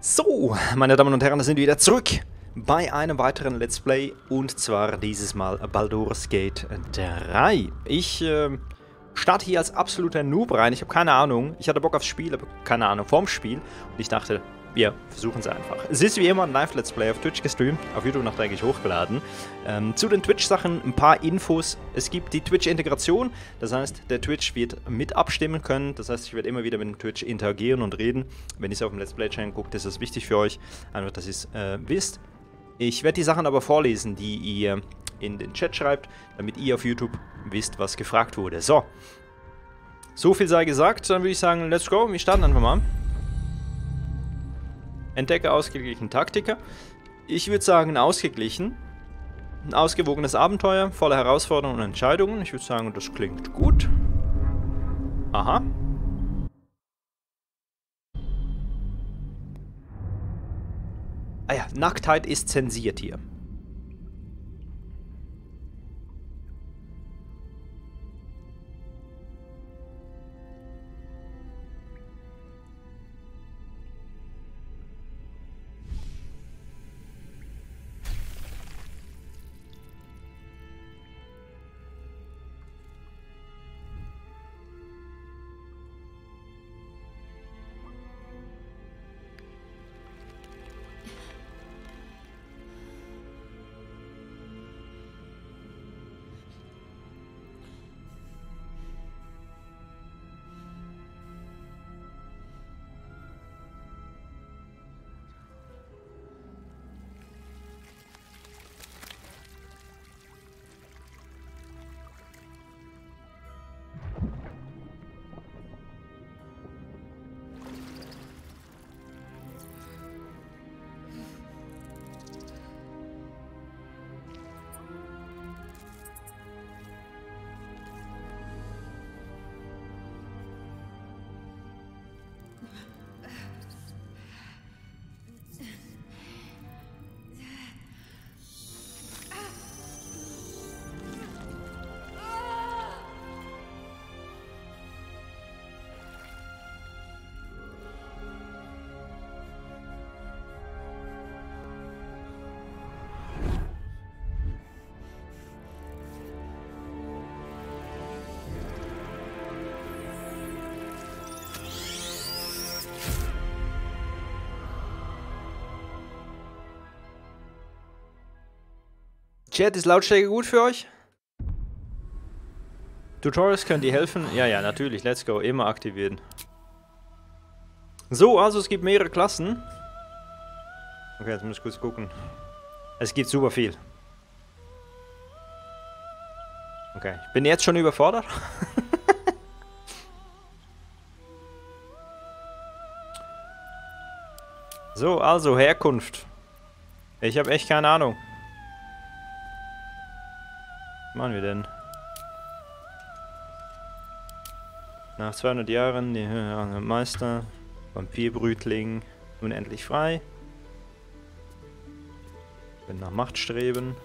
So, meine Damen und Herren, da sind wir wieder zurück bei einem weiteren Let's Play und zwar dieses Mal Baldur's Gate 3. Ich äh, starte hier als absoluter Noob rein, ich habe keine Ahnung, ich hatte Bock aufs Spiel, aber keine Ahnung vom Spiel. Und ich dachte, wir versuchen es einfach. Es ist wie immer ein Live-Let's Play auf Twitch gestreamt, auf YouTube nachträglich hochgeladen. Ähm, zu den Twitch-Sachen ein paar Infos. Es gibt die Twitch-Integration, das heißt, der Twitch wird mit abstimmen können. Das heißt, ich werde immer wieder mit dem Twitch interagieren und reden. Wenn ihr es auf dem Let's Play-Channel guckt, ist das wichtig für euch, einfach, dass ihr es äh, wisst. Ich werde die Sachen aber vorlesen, die ihr in den Chat schreibt, damit ihr auf YouTube wisst, was gefragt wurde. So. So viel sei gesagt, dann würde ich sagen, let's go. Wir starten einfach mal. Entdecke ausgeglichen Taktiker. Ich würde sagen ausgeglichen. Ein ausgewogenes Abenteuer, voller Herausforderungen und Entscheidungen. Ich würde sagen, das klingt gut. Aha. Ah ja, Nacktheit ist zensiert hier. Chat, ist Lautstärke gut für euch? Tutorials können dir helfen? Ja, ja, natürlich. Let's go. Immer aktivieren. So, also es gibt mehrere Klassen. Okay, jetzt muss ich kurz gucken. Es gibt super viel. Okay, ich bin jetzt schon überfordert. so, also Herkunft. Ich habe echt keine Ahnung machen wir denn? Nach 200 Jahren, die Meister, Vampirbrütling, unendlich frei. Bin nach Macht streben.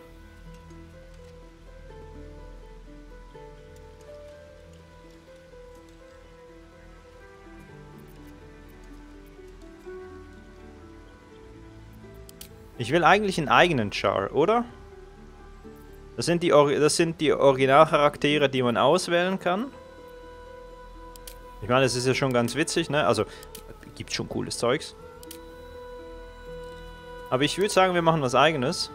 Ich will eigentlich einen eigenen Char, oder? Das sind die, das sind die Originalcharaktere, die man auswählen kann. Ich meine, das ist ja schon ganz witzig, ne? Also, gibt schon cooles Zeugs. Aber ich würde sagen, wir machen was eigenes.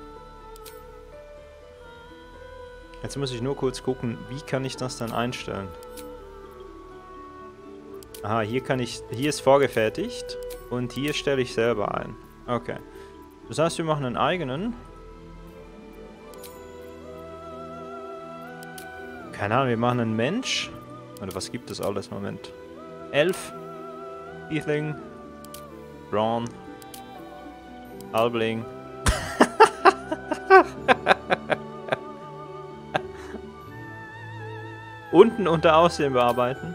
Jetzt muss ich nur kurz gucken, wie kann ich das dann einstellen. Aha, hier kann ich, hier ist vorgefertigt und hier stelle ich selber ein. Okay. Das heißt, wir machen einen eigenen. Keine Ahnung, wir machen einen Mensch. Oder was gibt es alles? Moment. Elf. Tiefling. Braun. Halbling. Unten unter Aussehen bearbeiten.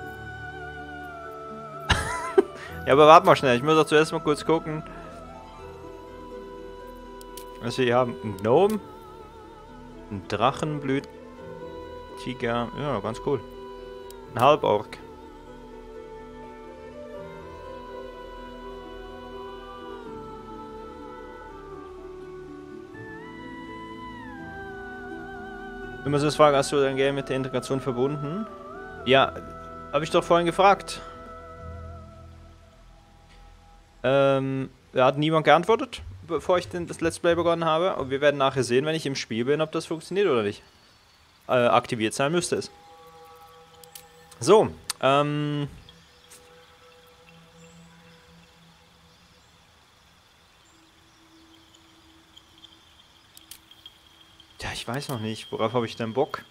ja, aber warte mal schnell. Ich muss doch zuerst mal kurz gucken. Was wir hier haben. Ein Gnome. Ein Drachenblüt. Tiger. Ja, ganz cool. Ein Halborg. Wenn man so fragt, hast du dein Game mit der Integration verbunden? Ja, habe ich doch vorhin gefragt. Ähm, da hat niemand geantwortet, bevor ich den, das Let's Play begonnen habe. Und wir werden nachher sehen, wenn ich im Spiel bin, ob das funktioniert oder nicht. Äh, aktiviert sein müsste es. So, ähm... Ja, ich weiß noch nicht. Worauf habe ich denn Bock?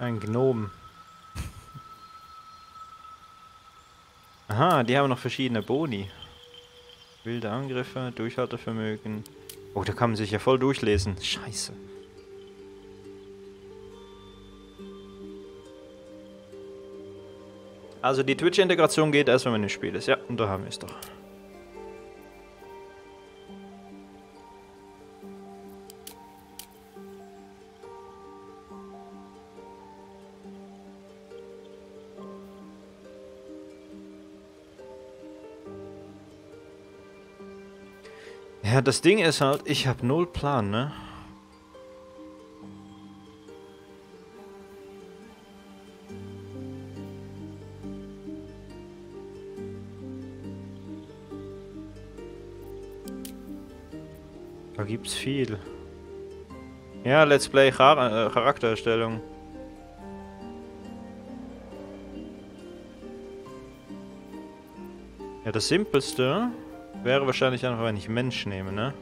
Ein Gnom. Aha, die haben noch verschiedene Boni. Wilde Angriffe, Durchhaltevermögen. Oh, da kann man sich ja voll durchlesen. Scheiße. Also die Twitch-Integration geht erst, wenn man im Spiel ist. Ja, und da haben wir es doch. Das Ding ist halt, ich habe null Plan, ne? Da gibt's viel. Ja, Let's Play Char äh, Charaktererstellung. Ja, das Simpelste Wäre wahrscheinlich einfach, wenn ich Mensch nehme, ne?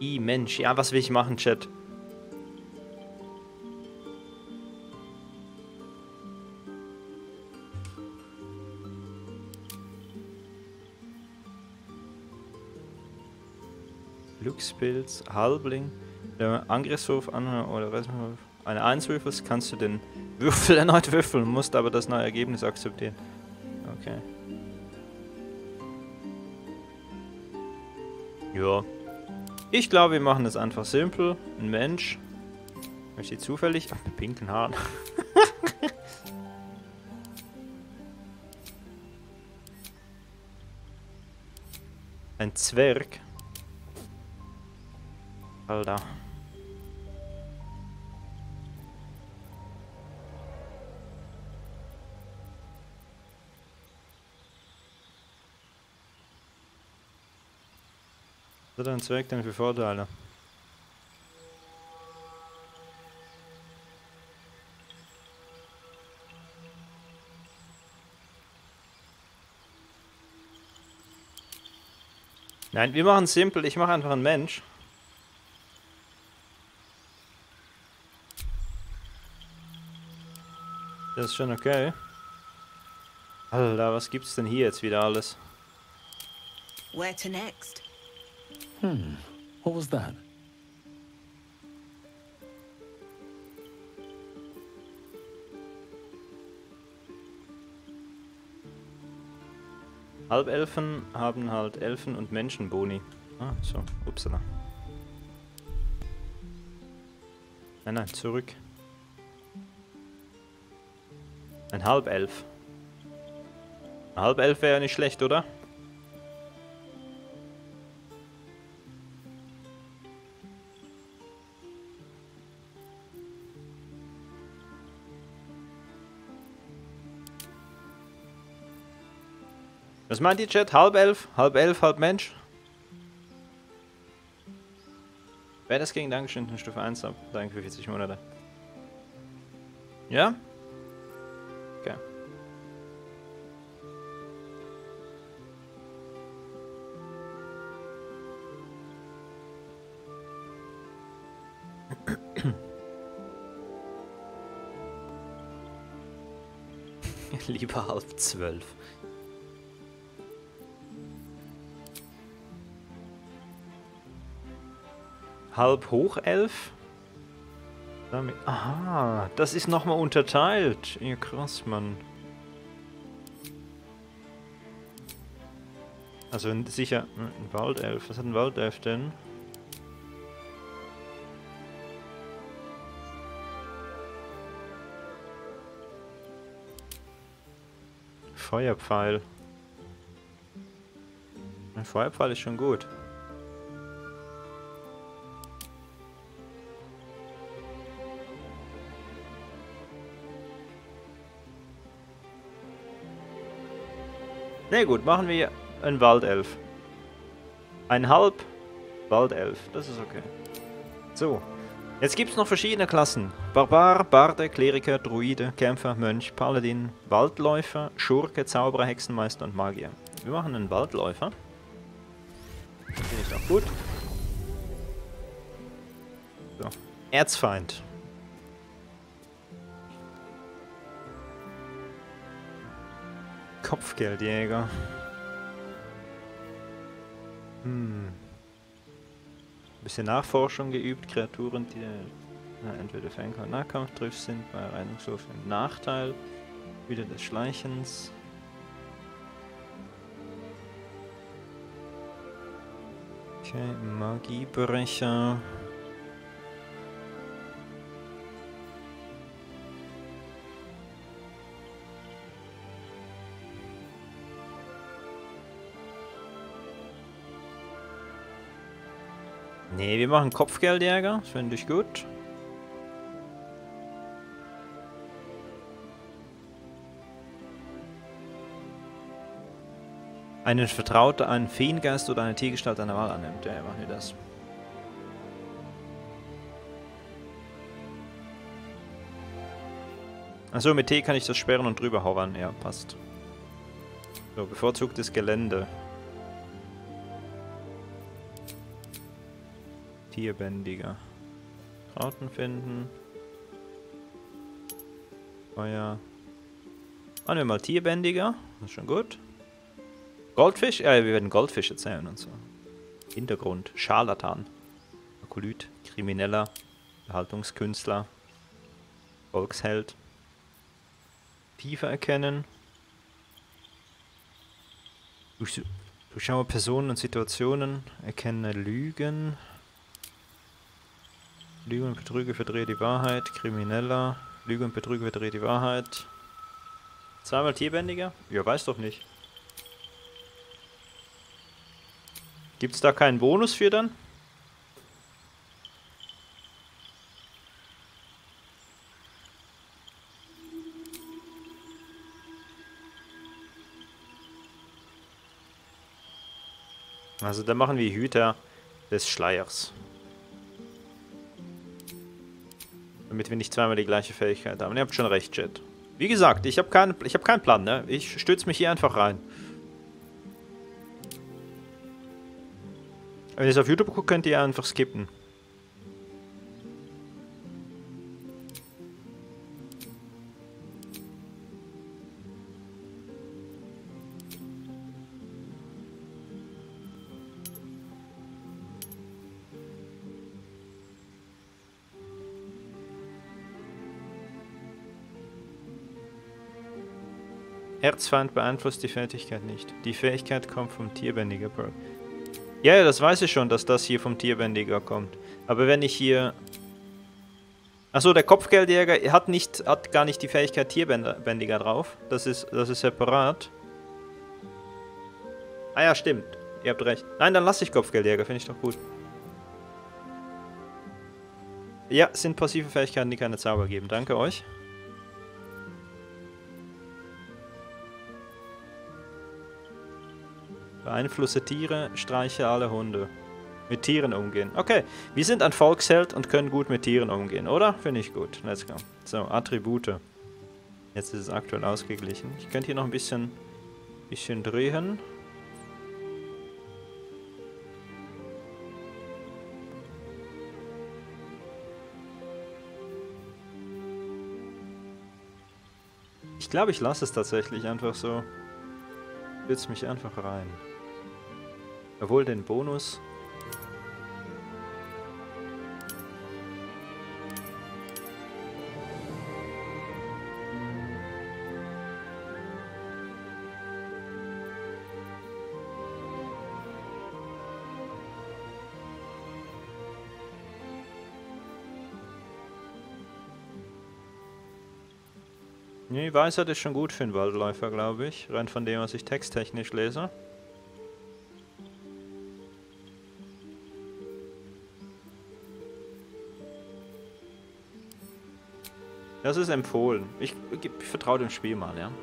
I, Mensch. Ja, was will ich machen, Chat? Glückspilz, Halbling, der Angriffswurf an oder was eine 1 würfelst, kannst du den Würfel erneut würfeln, musst aber das neue Ergebnis akzeptieren. Okay. Ja. Ich glaube, wir machen das einfach simpel. Ein Mensch. Ich sie zufällig. Ach, mit pinken Haaren. Ein Zwerg. Alter. Was hat ein Zweck denn für Vorteile? Nein, wir machen simpel. Ich mache einfach einen Mensch. Das ist schon okay. Alter, was gibt's denn hier jetzt wieder alles? Where to next? Hmm. What was that? Halbelfen haben halt Elfen- und Menschenboni. Ah, so. Upsala. Nein, nein, zurück. Ein Halbelf. Ein Halbelf wäre ja nicht schlecht, oder? Was meint ihr, Chat? Halb elf? Halb elf, halb Mensch? Wer das ging, Dankeschön, Stufe 1 ab. Danke für 40 Monate. Ja? Lieber halb zwölf. Halb hoch elf? Damit, aha, das ist nochmal unterteilt. Ja, krass, Mann. Also sicher ein Waldelf. Was hat ein Waldelf denn? Feuerpfeil. Ein Feuerpfeil ist schon gut. Na gut, machen wir einen Waldelf. Ein halb Waldelf, das ist okay. So, jetzt gibt es noch verschiedene Klassen. Barbar, Barde, Kleriker, Druide, Kämpfer, Mönch, Paladin, Waldläufer, Schurke, Zauberer, Hexenmeister und Magier. Wir machen einen Waldläufer. Finde ich doch gut. So, Erzfeind. Kopfgeldjäger. Hm. Bisschen Nachforschung geübt, Kreaturen, die na, entweder Fernkampf oder Nahkampftriff sind, bei Reinigungswurf ein Nachteil. Wieder des Schleichens. Okay, Magiebrecher. Nee, wir machen Kopfgeldjäger. Das finde ich gut. Einen Vertrauter, einen Feengeist oder eine Tiergestalt einer Wahl annimmt. Ja, machen wir das. Achso, mit T kann ich das sperren und drüber hovern. Ja, passt. So, bevorzugtes Gelände. Tierbändiger. Krauten finden. Feuer. Machen wir mal Tierbändiger. Das ist schon gut. Goldfisch? Ja, wir werden Goldfisch erzählen und so. Hintergrund. Scharlatan. Akolyt. Krimineller. Erhaltungskünstler. Volksheld. Tiefe erkennen. Durch- Durchschaue Personen und Situationen. Erkenne Lügen. Lüge und Betrüge verdreht die Wahrheit. Krimineller. Lüge und Betrüge verdreht die Wahrheit. Zweimal Tierbändiger? Ja, weiß doch nicht. Gibt's da keinen Bonus für dann? Also da machen wir Hüter des Schleiers. Damit wir nicht zweimal die gleiche Fähigkeit haben. Ihr habt schon recht, Jet. Wie gesagt, ich habe keinen hab keinen Plan, ne? Ich stütze mich hier einfach rein. Wenn ihr es auf YouTube guckt, könnt ihr einfach skippen. Erzfeind beeinflusst die Fertigkeit nicht. Die Fähigkeit kommt vom Tierbändiger Perk. Ja, ja, das weiß ich schon, dass das hier vom Tierbändiger kommt. Aber wenn ich hier... Achso, der Kopfgeldjäger hat, nicht, hat gar nicht die Fähigkeit Tierbändiger drauf. Das ist, das ist separat. Ah ja, stimmt. Ihr habt recht. Nein, dann lasse ich Kopfgeldjäger, finde ich doch gut. Ja, sind passive Fähigkeiten, die keine Zauber geben. Danke euch. Beeinflusse Tiere, streiche alle Hunde. Mit Tieren umgehen. Okay, wir sind ein Volksheld und können gut mit Tieren umgehen, oder? Finde ich gut. Let's go. So, Attribute. Jetzt ist es aktuell ausgeglichen. Ich könnte hier noch ein bisschen, bisschen drehen. Ich glaube, ich lasse es tatsächlich einfach so. Stütze mich einfach rein. Obwohl den Bonus. Nee, Weisheit ist schon gut für einen Waldläufer, glaube ich. Rein von dem, was ich texttechnisch lese. Das ist empfohlen. Ich, ich, vertraue dem Spiel mal, ja.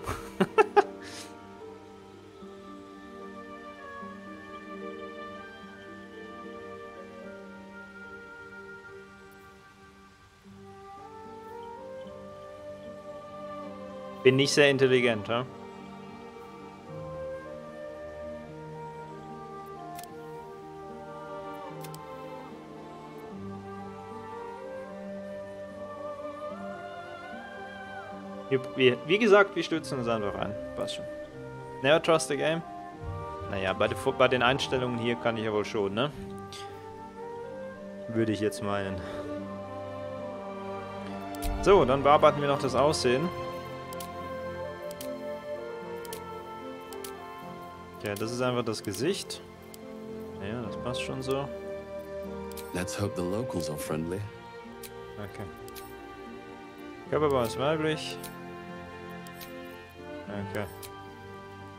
Bin nicht sehr intelligent, ja? Wie, wie gesagt, wir stützen uns einfach ein. Passt schon. Never trust the game. Naja, bei, de, bei den Einstellungen hier kann ich ja wohl schon, ne? Würde ich jetzt meinen. So, dann bearbeiten wir noch das Aussehen. Ja, das ist einfach das Gesicht. Ja, das passt schon so. Let's hope the locals are friendly. Okay. Körperbau ist weiblich. Okay.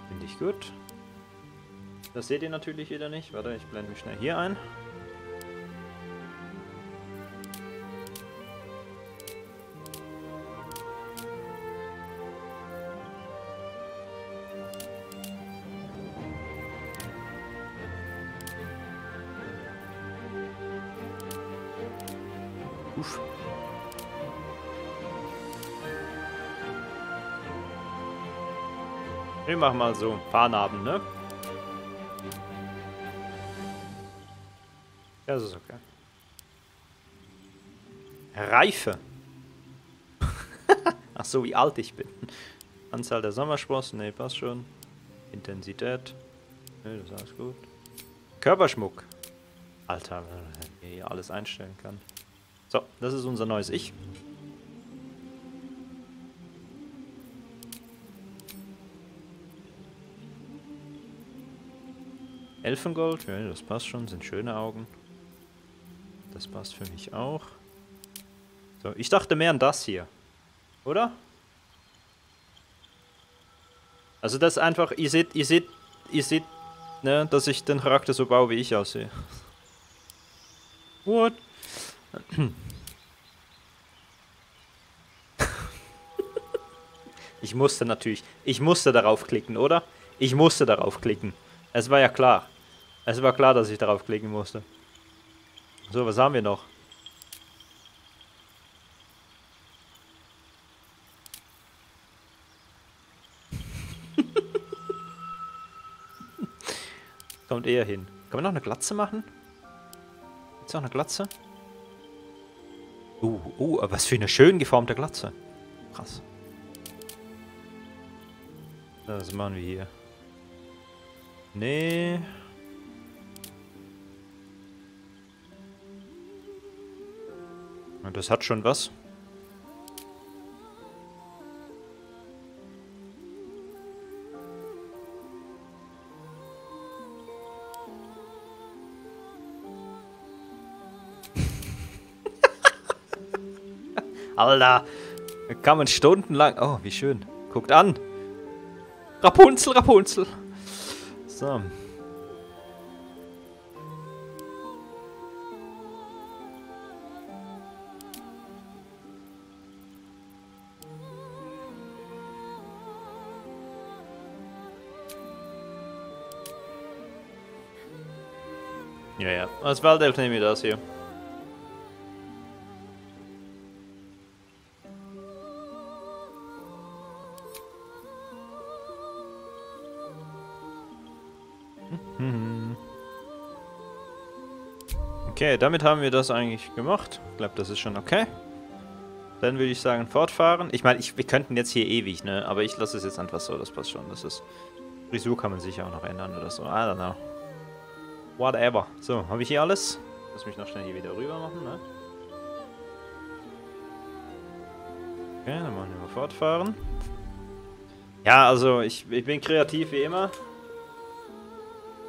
Finde ich gut. Das seht ihr natürlich wieder nicht. Warte, ich blende mich schnell hier ein. Machen mal so Narben, ne? Ja, das ist okay. Reife. Ach so, wie alt ich bin. Anzahl der Sommersprossen, ne, passt schon. Intensität. Ne, das ist alles gut. Körperschmuck. Alter, wenn man hier alles einstellen kann. So, das ist unser neues Ich. Elfengold, ja, das passt schon, sind schöne Augen. Das passt für mich auch. So, ich dachte mehr an das hier. Oder? Also das ist einfach, ihr seht, ihr seht, ihr seht, ne, dass ich den Charakter so baue, wie ich aussehe. What? Ich musste natürlich, ich musste darauf klicken, oder? Ich musste darauf klicken. Es war ja klar. Es war klar, dass ich darauf klicken musste. So, was haben wir noch? Kommt eher hin. Können wir noch eine Glatze machen? Gibt's noch eine Glatze? Uh, uh, was für eine schön geformte Glatze. Krass. Was machen wir hier? Nee. Das hat schon was. Alter, da kann man stundenlang... Oh, wie schön. Guckt an. Rapunzel, Rapunzel. So. Ja, ja. Als Waldelf nehme ich das hier. Okay, damit haben wir das eigentlich gemacht. Ich glaube, das ist schon okay. Dann würde ich sagen, fortfahren. Ich meine, wir könnten jetzt hier ewig, ne? Aber ich lasse es jetzt einfach so, das passt schon. Das ist... Frisur kann man sicher auch noch ändern oder so. I don't know. Whatever. So, habe ich hier alles? Lass mich noch schnell hier wieder rüber machen, ne? Okay, dann machen wir mal fortfahren. Ja, also ich, ich bin kreativ wie immer.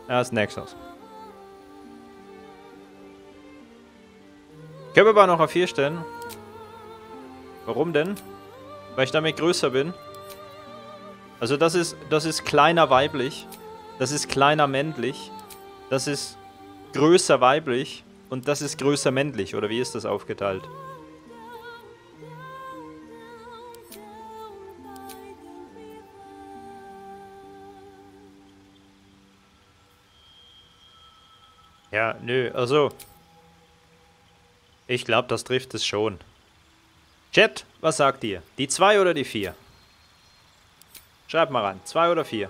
Ja, ist Nexus. Aber noch auf 4 stellen. Warum denn? Weil ich damit größer bin. Also das ist, das ist kleiner weiblich. Das ist kleiner männlich. Das ist größer weiblich. Und das ist größer männlich. Oder wie ist das aufgeteilt? Ja, nö, also. Ich glaube, das trifft es schon. Chat, was sagt ihr? Die 2 oder die 4? Schreibt mal rein. 2 oder 4?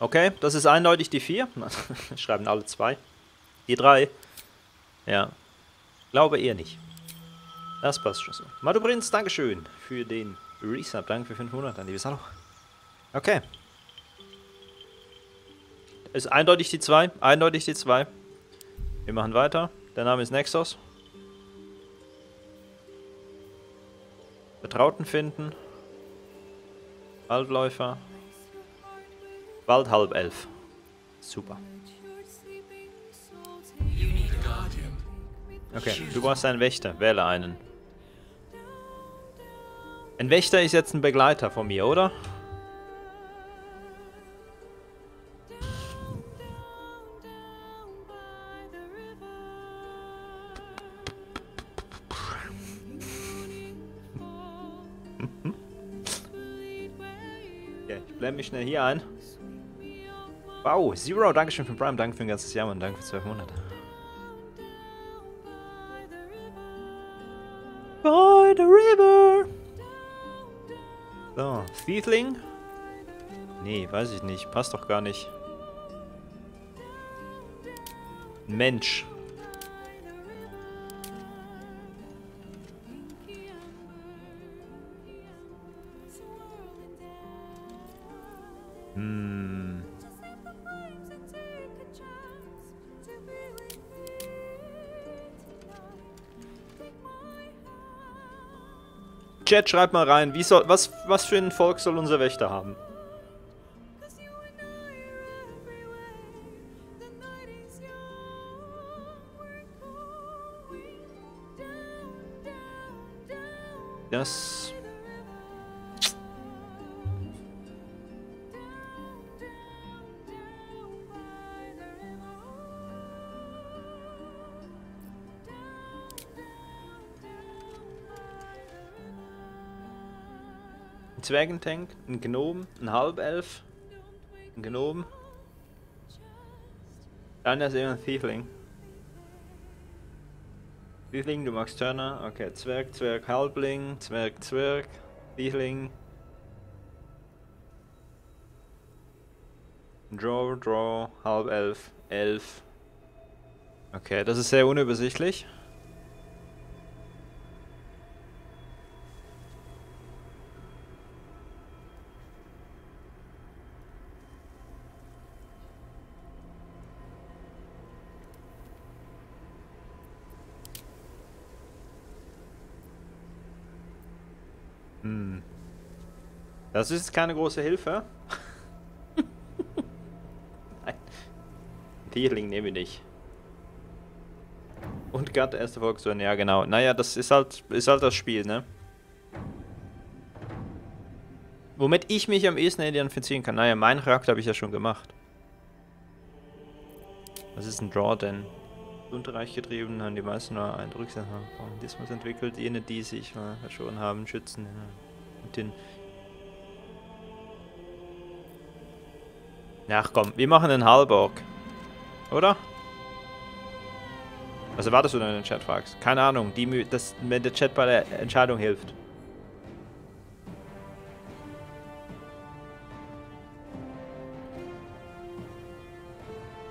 Okay, das ist eindeutig die 4. Schreiben alle 2. Die 3. Ja. Glaube eher nicht. Das passt schon so. Madu Prinz, Dankeschön für den Resub. Danke für 500 an liebes Hallo. Okay. Ist eindeutig die 2. Eindeutig die 2. Wir machen weiter. Der Name ist Nexus. Vertrauten finden. Waldläufer. Bald halb elf. Super. Okay, du brauchst einen Wächter. Wähle einen. Ein Wächter ist jetzt ein Begleiter von mir, oder? Okay, ich blende mich schnell hier ein. Wow, Zero, Dankeschön für Prime, danke für ein ganzes Jahr und danke für 12 Monate. By the river. So, Thiefling? Nee, weiß ich nicht. Passt doch gar nicht. Mensch. Chat, schreibt mal rein, soll, was, was für ein Volk soll unser Wächter haben? Zwergentank, ein Gnom, ein Halbelf, ein Gnom. Dann ist eben ein Thiefling. Thiefling, du magst Turner. Okay, Zwerg, Zwerg, Halbling, Zwerg, Zwerg, Thiefling. Draw, Draw, Halbelf, Elf. Okay, das ist sehr unübersichtlich. Das ist keine große Hilfe. Nein. Tierling nehme ich nicht. Und Gatt, erste Volkssohn, ja genau. Naja, das ist halt, ist halt das Spiel, ne? Womit ich mich am ehesten identifizieren kann. Naja, meinen Charakter habe ich ja schon gemacht. Was ist ein Draw denn? Unterreich getrieben haben die meisten nur einen Rücksichtsismus entwickelt, jene, die sich schon haben, schützen. Und den Ach komm, wir machen einen Halborg. Oder? Was erwartest du denn in den Chat fragst? Keine Ahnung, die, das, wenn der Chat bei der Entscheidung hilft.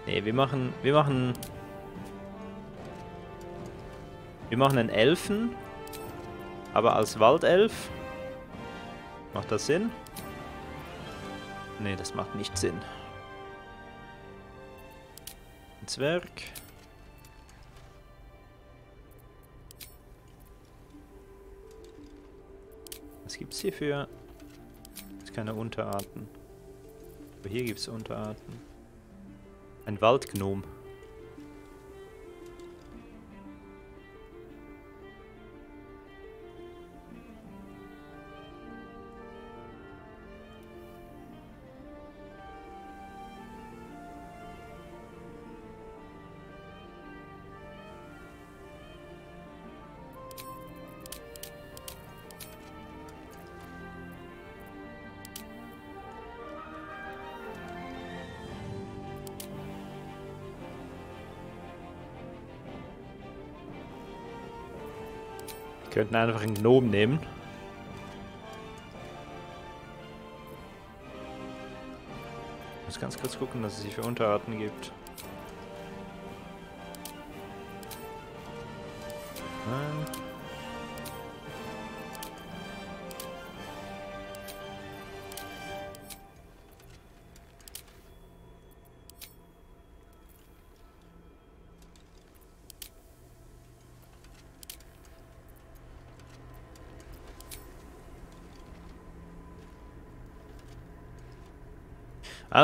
Nee, wir machen, wir machen wir machen einen Elfen. Aber als Waldelf. Macht das Sinn? Nee, das macht nicht Sinn. Ein Zwerg. Was gibt's hier für... Gibt keine Unterarten. Aber hier gibt's Unterarten. Ein Waldgnom. Könnten einfach einen Gnom nehmen. Ich muss ganz kurz gucken, was es hier für Unterarten gibt.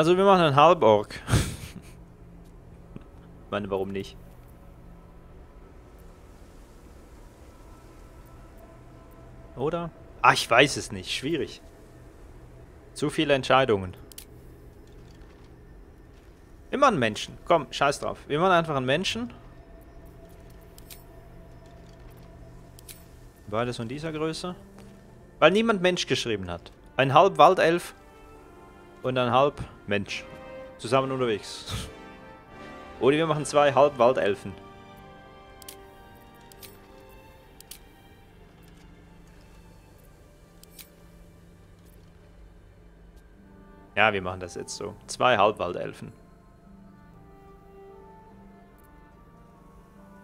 Also wir machen einen Halborg. ich meine, warum nicht? Oder? Ah, ich weiß es nicht. Schwierig. Zu viele Entscheidungen. Machen einen Menschen. Komm, scheiß drauf. Wir machen einfach einen Menschen. Beides von dieser Größe. Weil niemand Mensch geschrieben hat. Ein Halbwaldelf und ein halb Mensch. Zusammen unterwegs. Oder wir machen zwei Halbwaldelfen. Ja, wir machen das jetzt so. Zwei Halbwaldelfen.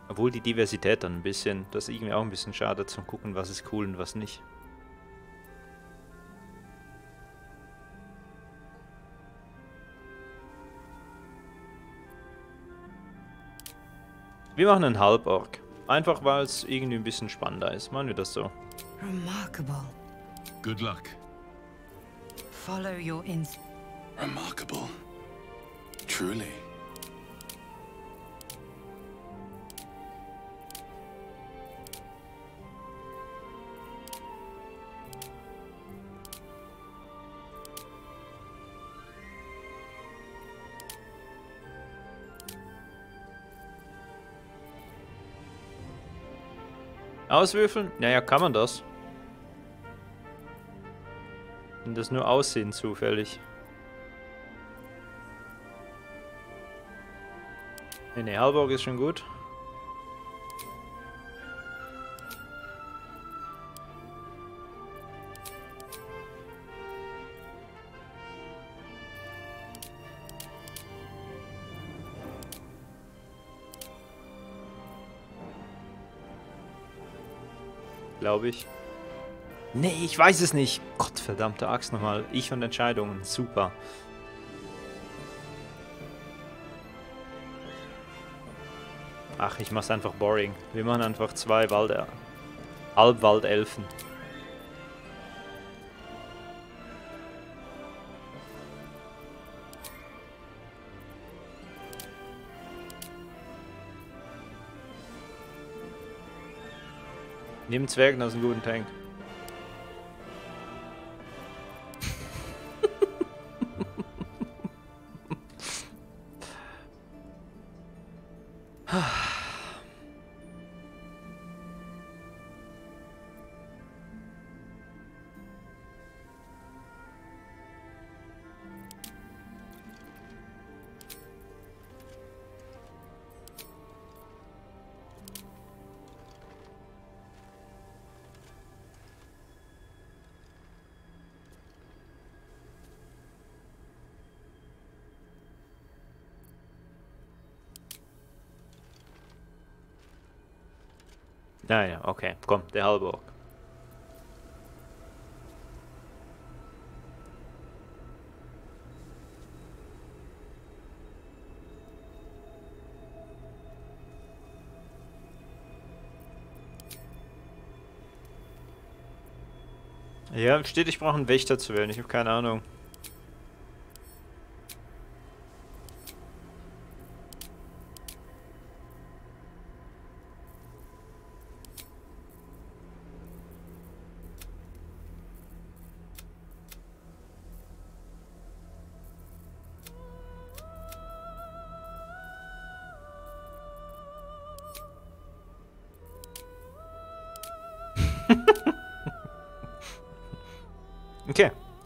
Obwohl die Diversität dann ein bisschen, das ist irgendwie auch ein bisschen schade zum gucken, was ist cool und was nicht. Wir machen einen Halborg. Einfach weil es irgendwie ein bisschen spannender ist. Machen wir das so. Remarkable. Good luck. Follow your ins. Remarkable. Truly. Auswürfeln? Naja, kann man das. Und das nur aussehen zufällig. Ne, ne, Halborg ist schon gut. Glaube ich. Nee, ich weiß es nicht. Gott, verdammte Axt nochmal. Ich und Entscheidungen. Super. Ach, ich mach's einfach boring. Wir machen einfach zwei Walde... Halbwaldelfen. Neben Zwergen, das ist ein guter Tank. Ja, ja, okay. Komm, der Halborg. Ja, steht, ich brauche einen Wächter zu wählen. Ich habe keine Ahnung.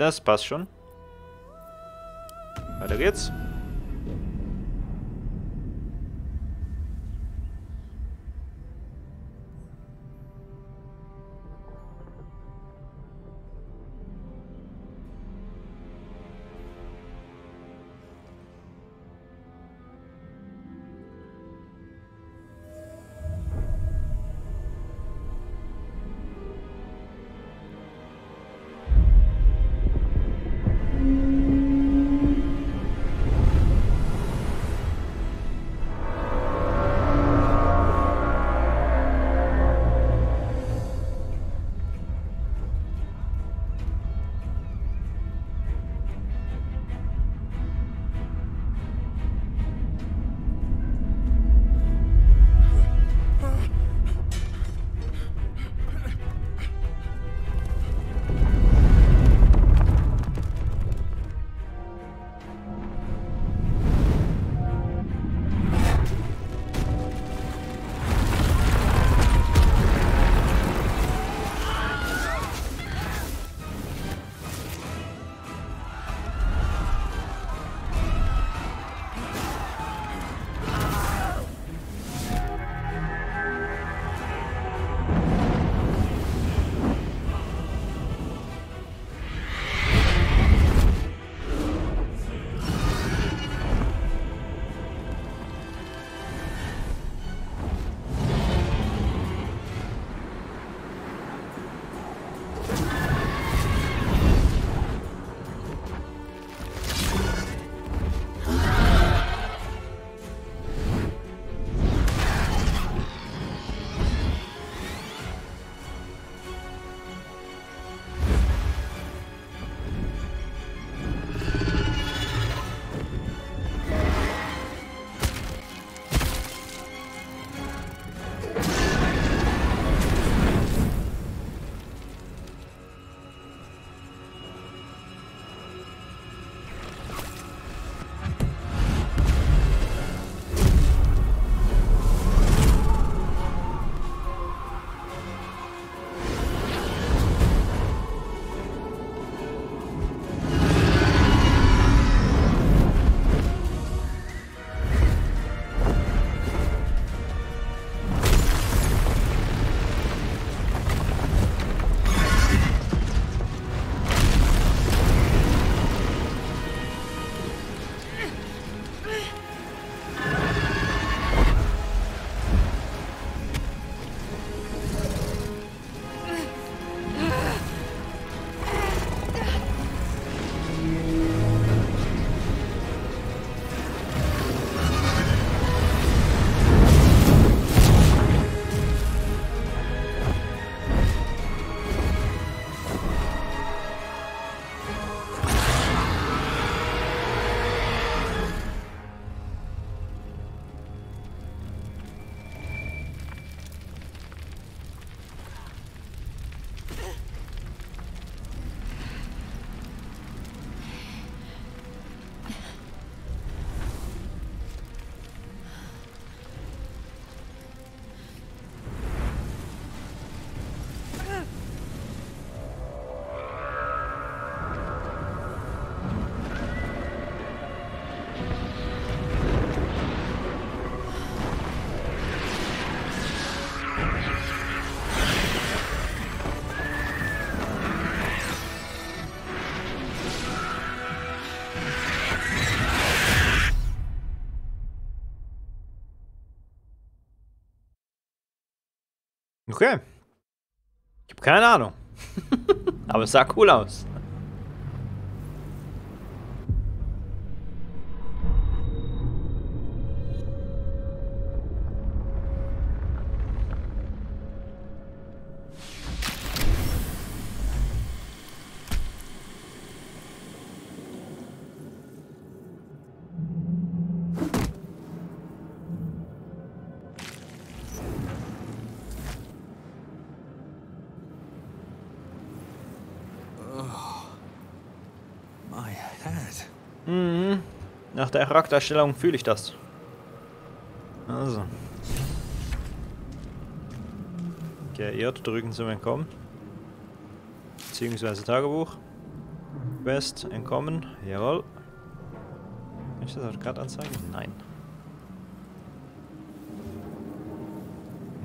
Das passt schon. Weiter geht's. Okay. Ich habe keine Ahnung. Aber es sah cool aus. Mhm. Nach der Charakterstellung fühle ich das. Also. Geirrt drücken zum Entkommen. Beziehungsweise Tagebuch. Quest, entkommen. Jawohl. Kann ich das auch gerade anzeigen? Nein.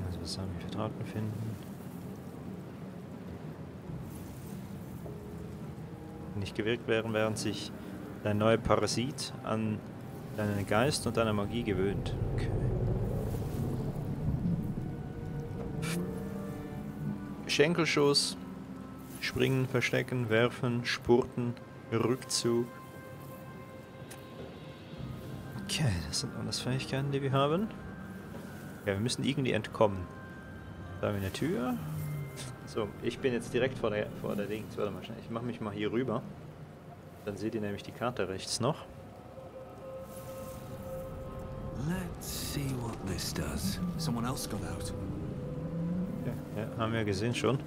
Also was haben wir Vertrauten finden? Nicht gewirkt werden, während sich dein neuer Parasit an deinen Geist und deine Magie gewöhnt. Okay. Schenkelschuss, Springen, Verstecken, Werfen, Spurten, Rückzug. Okay, das sind alles Fähigkeiten, die wir haben. Ja, wir müssen irgendwie entkommen. Da haben wir eine Tür. So, ich bin jetzt direkt vor der, vor der Dings. Warte mal schnell, ich mache mich mal hier rüber. Dann seht ihr nämlich die Karte rechts noch. Let's see what this does. Someone else got out. Ja, ja, haben wir gesehen schon.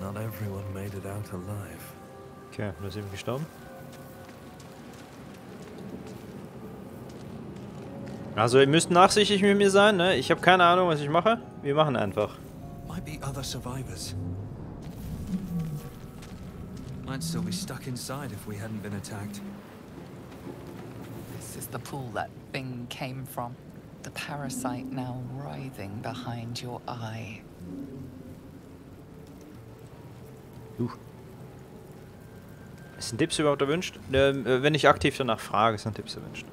Not everyone made it out alive. Okay, da sind wir gestorben. Also ihr müsst nachsichtig mit mir sein, ne? Ich habe keine Ahnung, was ich mache. Wir machen einfach. Might be other survivors. Might still be stuck inside if we hadn't been attacked. This is the pool that thing came from. The parasite now writhing behind your eye. Uh. Sind Tipps überhaupt erwünscht? Ähm, äh, wenn ich aktiv danach frage, sind Tipps erwünscht.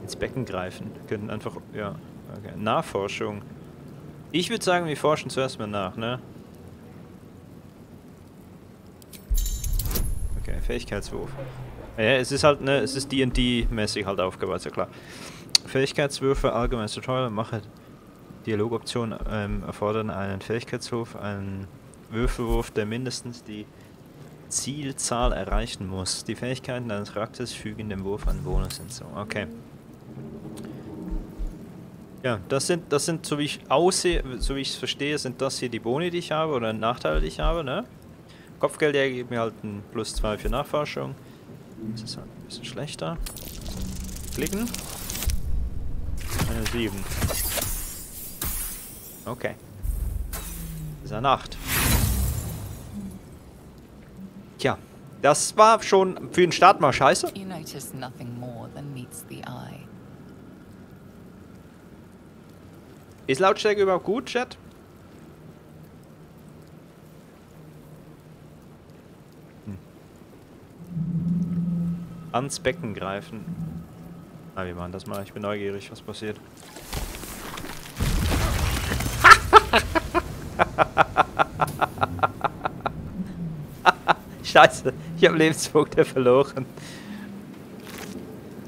Ins Becken greifen. Wir können einfach, ja. Okay. Nachforschung. Ich würde sagen, wir forschen zuerst mal nach, ne? Fähigkeitswurf. Ja, es ist halt, ne, es ist D&D-mäßig halt aufgebaut, ist ja klar. Fähigkeitswürfe, allgemein Tutorial, mache Dialogoptionen ähm, erfordern einen Fähigkeitswurf, einen Würfelwurf, der mindestens die Zielzahl erreichen muss. Die Fähigkeiten deines Charakters fügen dem Wurf einen Bonus hinzu. Okay. Ja, das sind, das sind, so wie ich aussehe, so wie ich es verstehe, sind das hier die Boni, die ich habe, oder Nachteile, die ich habe, ne? Kopfgeld gibt mir halt ein plus 2 für Nachforschung. Das ist halt ein bisschen schlechter. Klicken. Eine 7. Okay. Das ist eine 8. Tja, das war schon für den Start mal scheiße. You notice nothing more than meets the eye. Ist Lautstärke überhaupt gut, Chat? Hm. Ans Becken greifen. Ah, wir machen das mal. Ich bin neugierig, was passiert. Scheiße, ich habe Lebenspunkte verloren.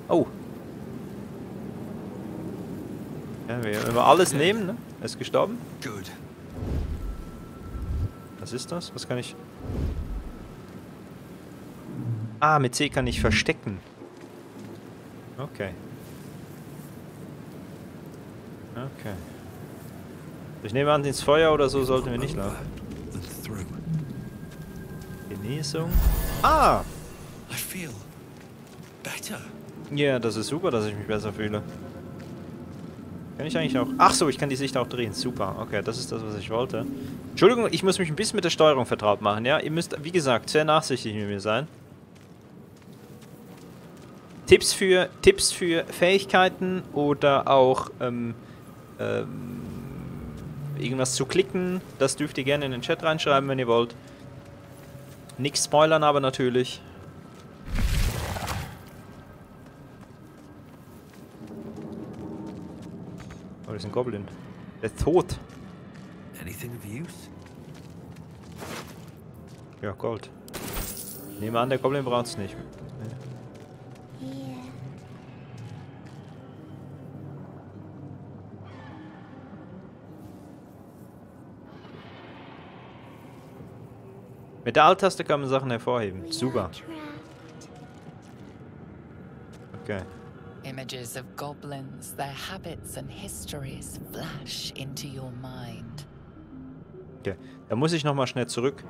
Oh. Ja, wir, wenn wir alles nehmen, ne? Er ist gestorben. Good. Was ist das? Was kann ich... Ah, mit C kann ich verstecken. Okay. Okay. Ich nehme an, ins Feuer oder so sollten wir nicht laufen. Genesung. Ah! Ja, das ist super, dass ich mich besser fühle. Kann ich eigentlich auch... Ach so, ich kann die Sicht auch drehen. Super. Okay, das ist das, was ich wollte. Entschuldigung, ich muss mich ein bisschen mit der Steuerung vertraut machen, ja? Ihr müsst, wie gesagt, sehr nachsichtig mit mir sein. Tipps für, Tipps für Fähigkeiten oder auch ähm, ähm, irgendwas zu klicken, das dürft ihr gerne in den Chat reinschreiben, wenn ihr wollt. Nix spoilern aber natürlich. Oh, das ist ein Goblin. Der ist tot. Anything of use? Ja, Gold. Nehmen an, der Goblin braucht es nicht. Mit der Alt-Taste kann man Sachen hervorheben. Super. Okay. Images of goblins, their habits and histories flash into your mind. Okay. Da muss ich nochmal schnell zurück.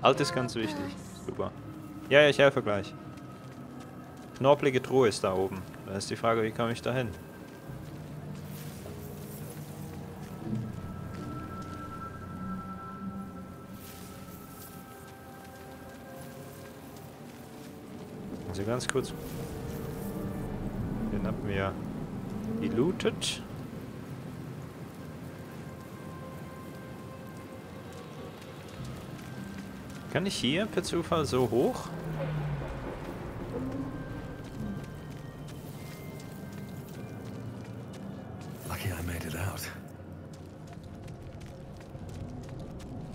Alt ist ganz wichtig. Super. Ja, ja, ich helfe gleich. Knorpelige Truhe ist da oben. Da ist die Frage, wie komme ich da hin? Ganz kurz. Den haben wir gelootet. Kann ich hier per Zufall so hoch? Lucky I made it out.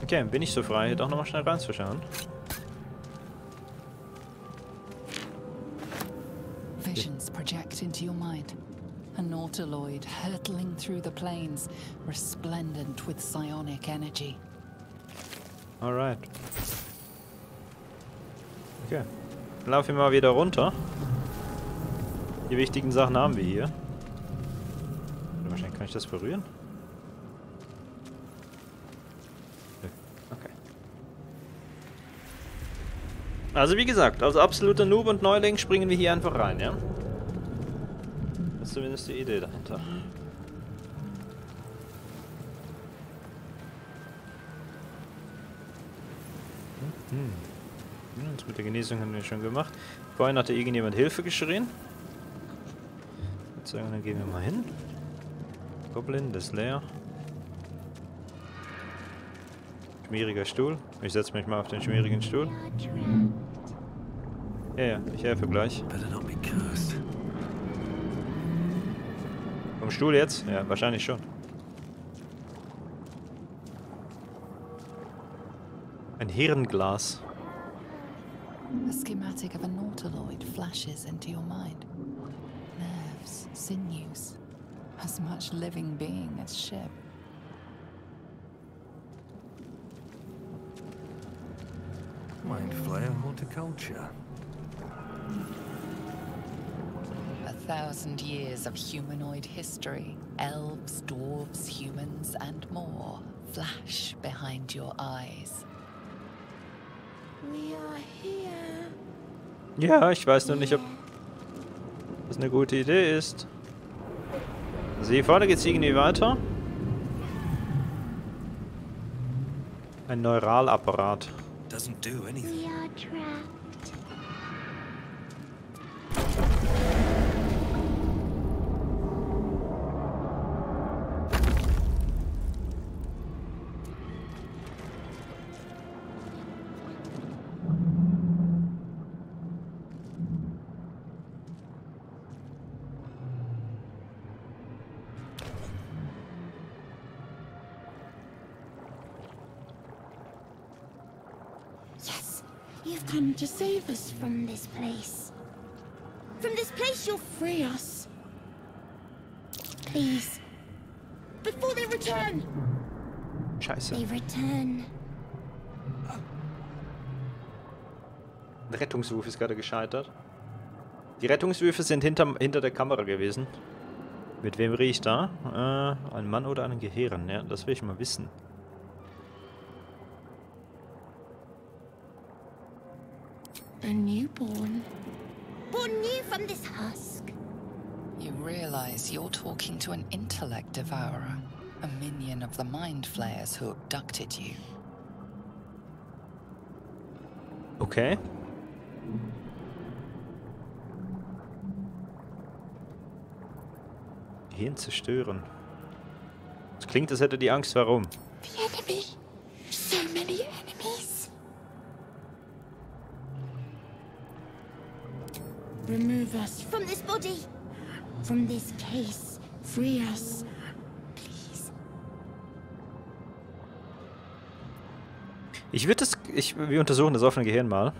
Okay, bin ich so frei, hier doch nochmal schnell reinzuschauen. Through the plains, resplendent with psionic energy. Alright. Okay. Dann laufen wir mal wieder runter. Die wichtigen Sachen haben wir hier. Wahrscheinlich kann ich das berühren. Okay. Also wie gesagt, als absoluter Noob und Neuling springen wir hier einfach rein, ja? Das ist zumindest die Idee dahinter. Hm, Das mit der Genesung haben wir schon gemacht. Vorhin hatte irgendjemand Hilfe geschrien. Ich würde sagen, dann gehen wir mal hin. Goblin, das ist leer. Schmieriger Stuhl. Ich setze mich mal auf den schmierigen Stuhl. Ja, ja, ich helfe gleich. Vom Stuhl jetzt? Ja, wahrscheinlich schon. Ein Hirnglas. A schematic of a nautiloid flashes into your mind. Nerves, sinews, as much living being as ship. Mind flayer horticulture. A thousand years of humanoid history, elves, dwarves, humans, and more flash behind your eyes. Ja, ich weiß nur nicht, ob das eine gute Idee ist. Also hier vorne geht's irgendwie weiter. Ein Neuralapparat. Doesn't do anything. Yes, you've come to save us from this place. From this place, you'll free us. Please. Before they return. Scheiße. They return. Ein Rettungswurf ist gerade gescheitert. Die Rettungswürfe sind hinter, hinter der Kamera gewesen. Mit wem ich da? Äh, ein Mann oder ein Gehirn? Ja, das will ich mal wissen. A newborn. Born new from this husk. You realize you're talking to an intellect devourer, a minion of the mind flayers who abducted you. Okay. Gehirn zerstören. Es klingt, als hätte die Angst. Warum? The enemy. So many enemies. Remove us from this body. From this case. Free us. Please. Ich würde das... Ich, wir untersuchen das offene Gehirn mal.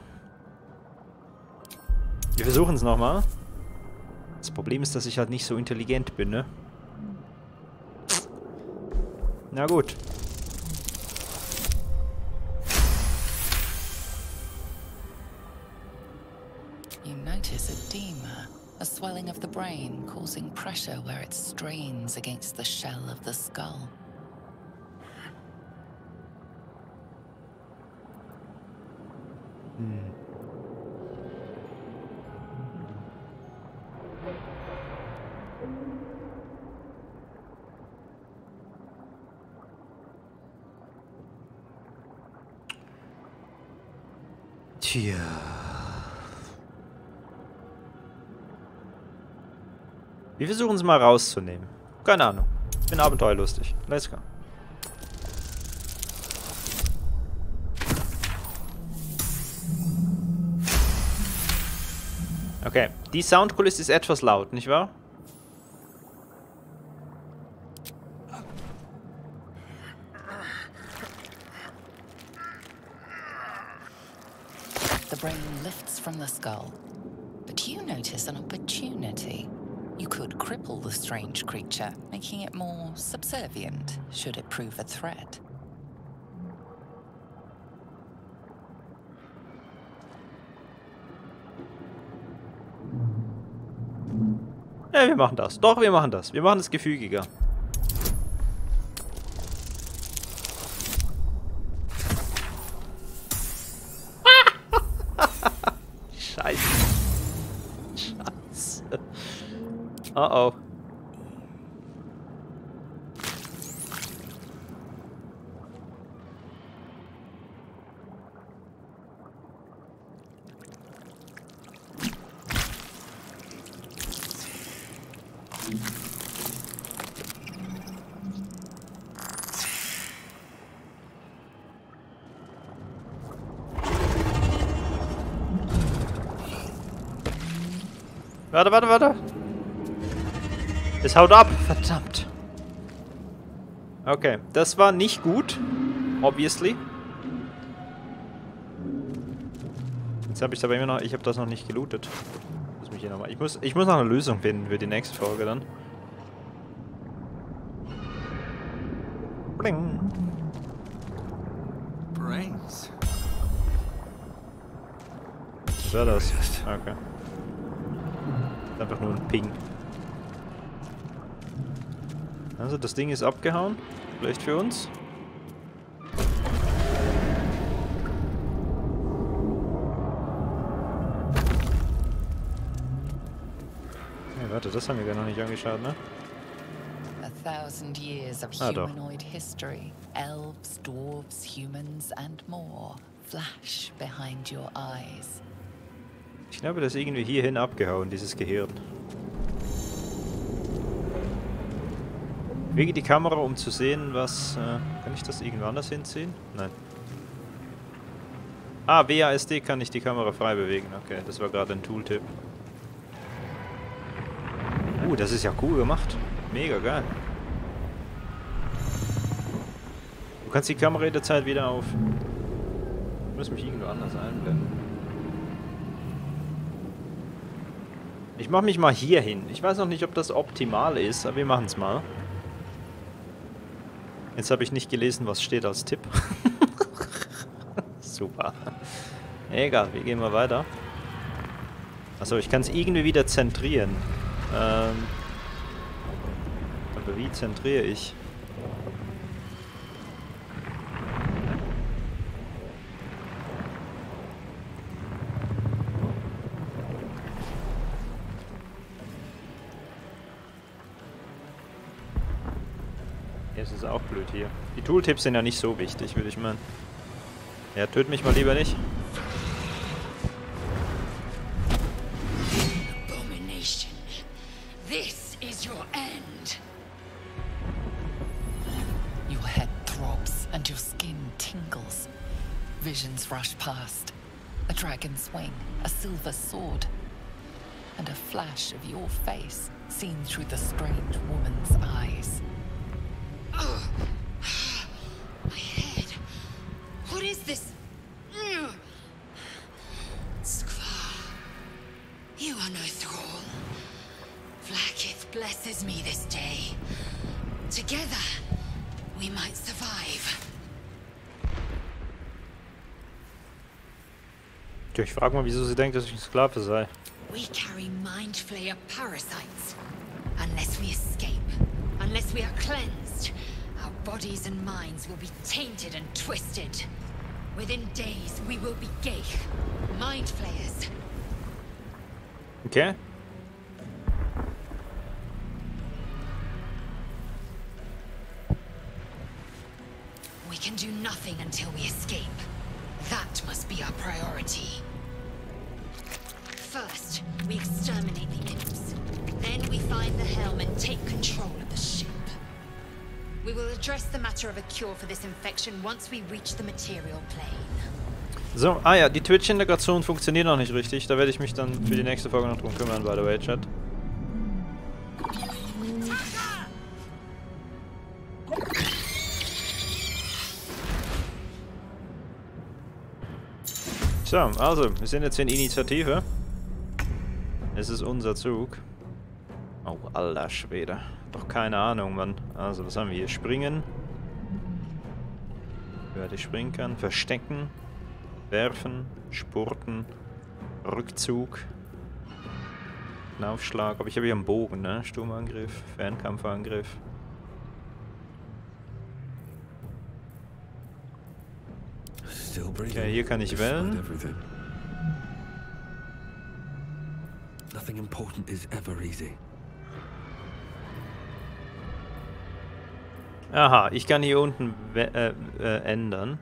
Wir versuchen es nochmal. Das Problem ist, dass ich halt nicht so intelligent bin, ne? Na gut. Causing pressure where it strains against the shell of the skull. Tja. Wir versuchen es mal rauszunehmen. Keine Ahnung. Ich bin abenteuerlustig. Let's go. Okay, die Soundkulisse ist etwas laut, nicht wahr? The brain lifts from the skull. But you notice an opportunity. You could cripple the strange creature, making it more subservient should it prove a threat. Ja, wir machen das. Doch, wir machen das. Wir machen es gefügiger. Scheiße. Scheiße. Oh oh. Warte, warte, warte. Es haut ab. Verdammt. Okay, das war nicht gut. Obviously. Jetzt habe ich aber immer noch... Ich habe das noch nicht gelootet. Muss mich hier noch mal, ich, muss, ich muss noch eine Lösung finden für die nächste Folge dann. Bling. Brains. Was war das? Okay. Einfach nur ein Ping. Also das Ding ist abgehauen. Vielleicht für uns. Hey, warte, das haben wir gar noch nicht angeschaut, ne? A thousand years of Ah, doch. history. Elves, dwarves, humans, and more flash behind your eyes. Ich glaube, das ist irgendwie hierhin abgehauen, dieses Gehirn. Bewege die Kamera, um zu sehen, was... Äh, kann ich das irgendwo anders hinziehen? Nein. Ah, WASD kann ich die Kamera frei bewegen. Okay, das war gerade ein Tooltip. Uh, das ist ja cool gemacht. Mega geil. Du kannst die Kamera jederzeit wieder auf... Ich muss mich irgendwo anders einblenden. Ich mache mich mal hier hin. Ich weiß noch nicht, ob das optimal ist, aber wir machen es mal. Jetzt habe ich nicht gelesen, was steht als Tipp. Super. Egal, wir gehen mal weiter. Achso, ich kann es irgendwie wieder zentrieren. Ähm, aber wie zentriere ich? Ist auch blöd hier. Die Tooltips sind ja nicht so wichtig, würde ich meinen. Ja, töt mich mal lieber nicht. Abomination. This is your end. Your head throbs and your skin tingles. Visions rush past. A dragon's wing, a silver sword, and a flash of your face seen through the strange woman's eyes. Frage mal, wieso sie denkt, dass ich ein Sklave sei. We carry mind flayer parasites. Unless we escape, unless we are cleansed, our bodies and minds will be tainted and twisted. Within days, we will be Geich, mind flayers. Okay. So, ah ja, die Twitch-Integration funktioniert noch nicht richtig. Da werde ich mich dann für die nächste Folge noch drum kümmern, by the way, Chat. So, also, wir sind jetzt in Initiative. Es ist unser Zug. Oh, alter Schwede. Doch keine Ahnung, Mann. Also, was haben wir hier? Springen. Wer ich springen kann. Verstecken. Werfen. Spurten. Rückzug. Knaufschlag. Aber ich habe hier einen Bogen, ne? Sturmangriff. Fernkampfangriff. Okay, hier kann ich wählen. Nothing important is ever easy. Aha, ich kann hier unten äh, äh, ändern.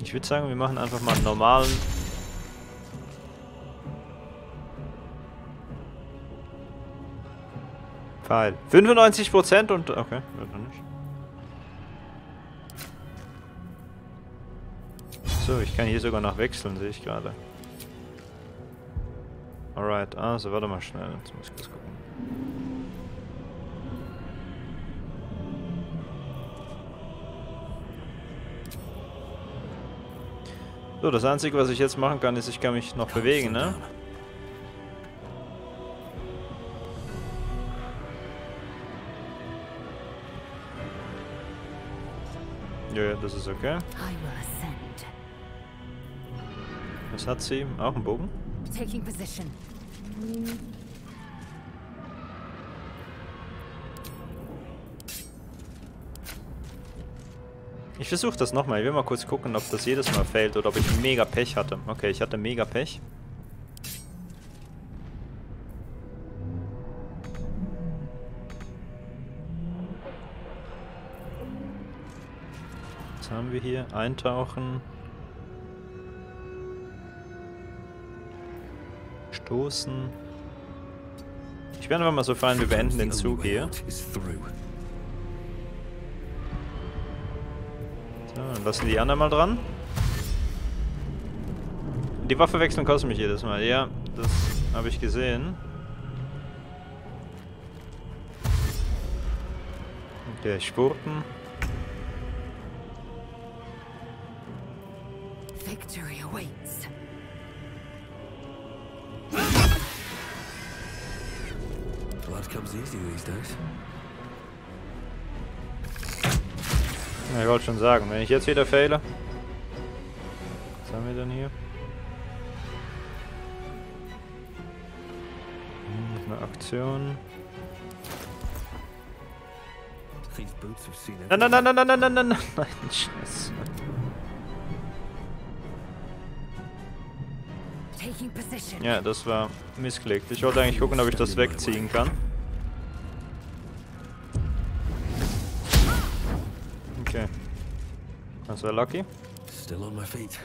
Ich würde sagen, wir machen einfach mal einen normalen. Pfeil. 95% und. Okay, noch nicht. So, ich kann hier sogar noch wechseln, sehe ich gerade. Alright, also warte mal schnell, jetzt muss ich kurz gucken. So, das einzige, was ich jetzt machen kann, ist, ich kann mich noch bewegen, ne? Ja, ja, das ist okay. Was hat sie? Auch einen Bogen? Taking position. Ich versuche das nochmal. Ich will mal kurz gucken, ob das jedes Mal fällt oder ob ich mega Pech hatte. Okay, ich hatte mega Pech. Was haben wir hier? Eintauchen. Stoßen. Ich werde einfach mal so fallen, wir beenden den Zug hier. So, dann lassen die anderen mal dran. Die Waffe wechseln kostet mich jedes Mal. Ja, das habe ich gesehen. Okay, Spurten. Ja, ich wollte schon sagen, wenn ich jetzt wieder fehle. Was haben wir denn hier? Hm, Eine Aktion. Nein, nein, nein, nein, nein, nein, nein, nein, nein, nein, Scheiße. Taking position. Ja, das war missgelegt. Ich wollte eigentlich gucken, ob ich das wegziehen kann. Das war lucky. Still on my feet.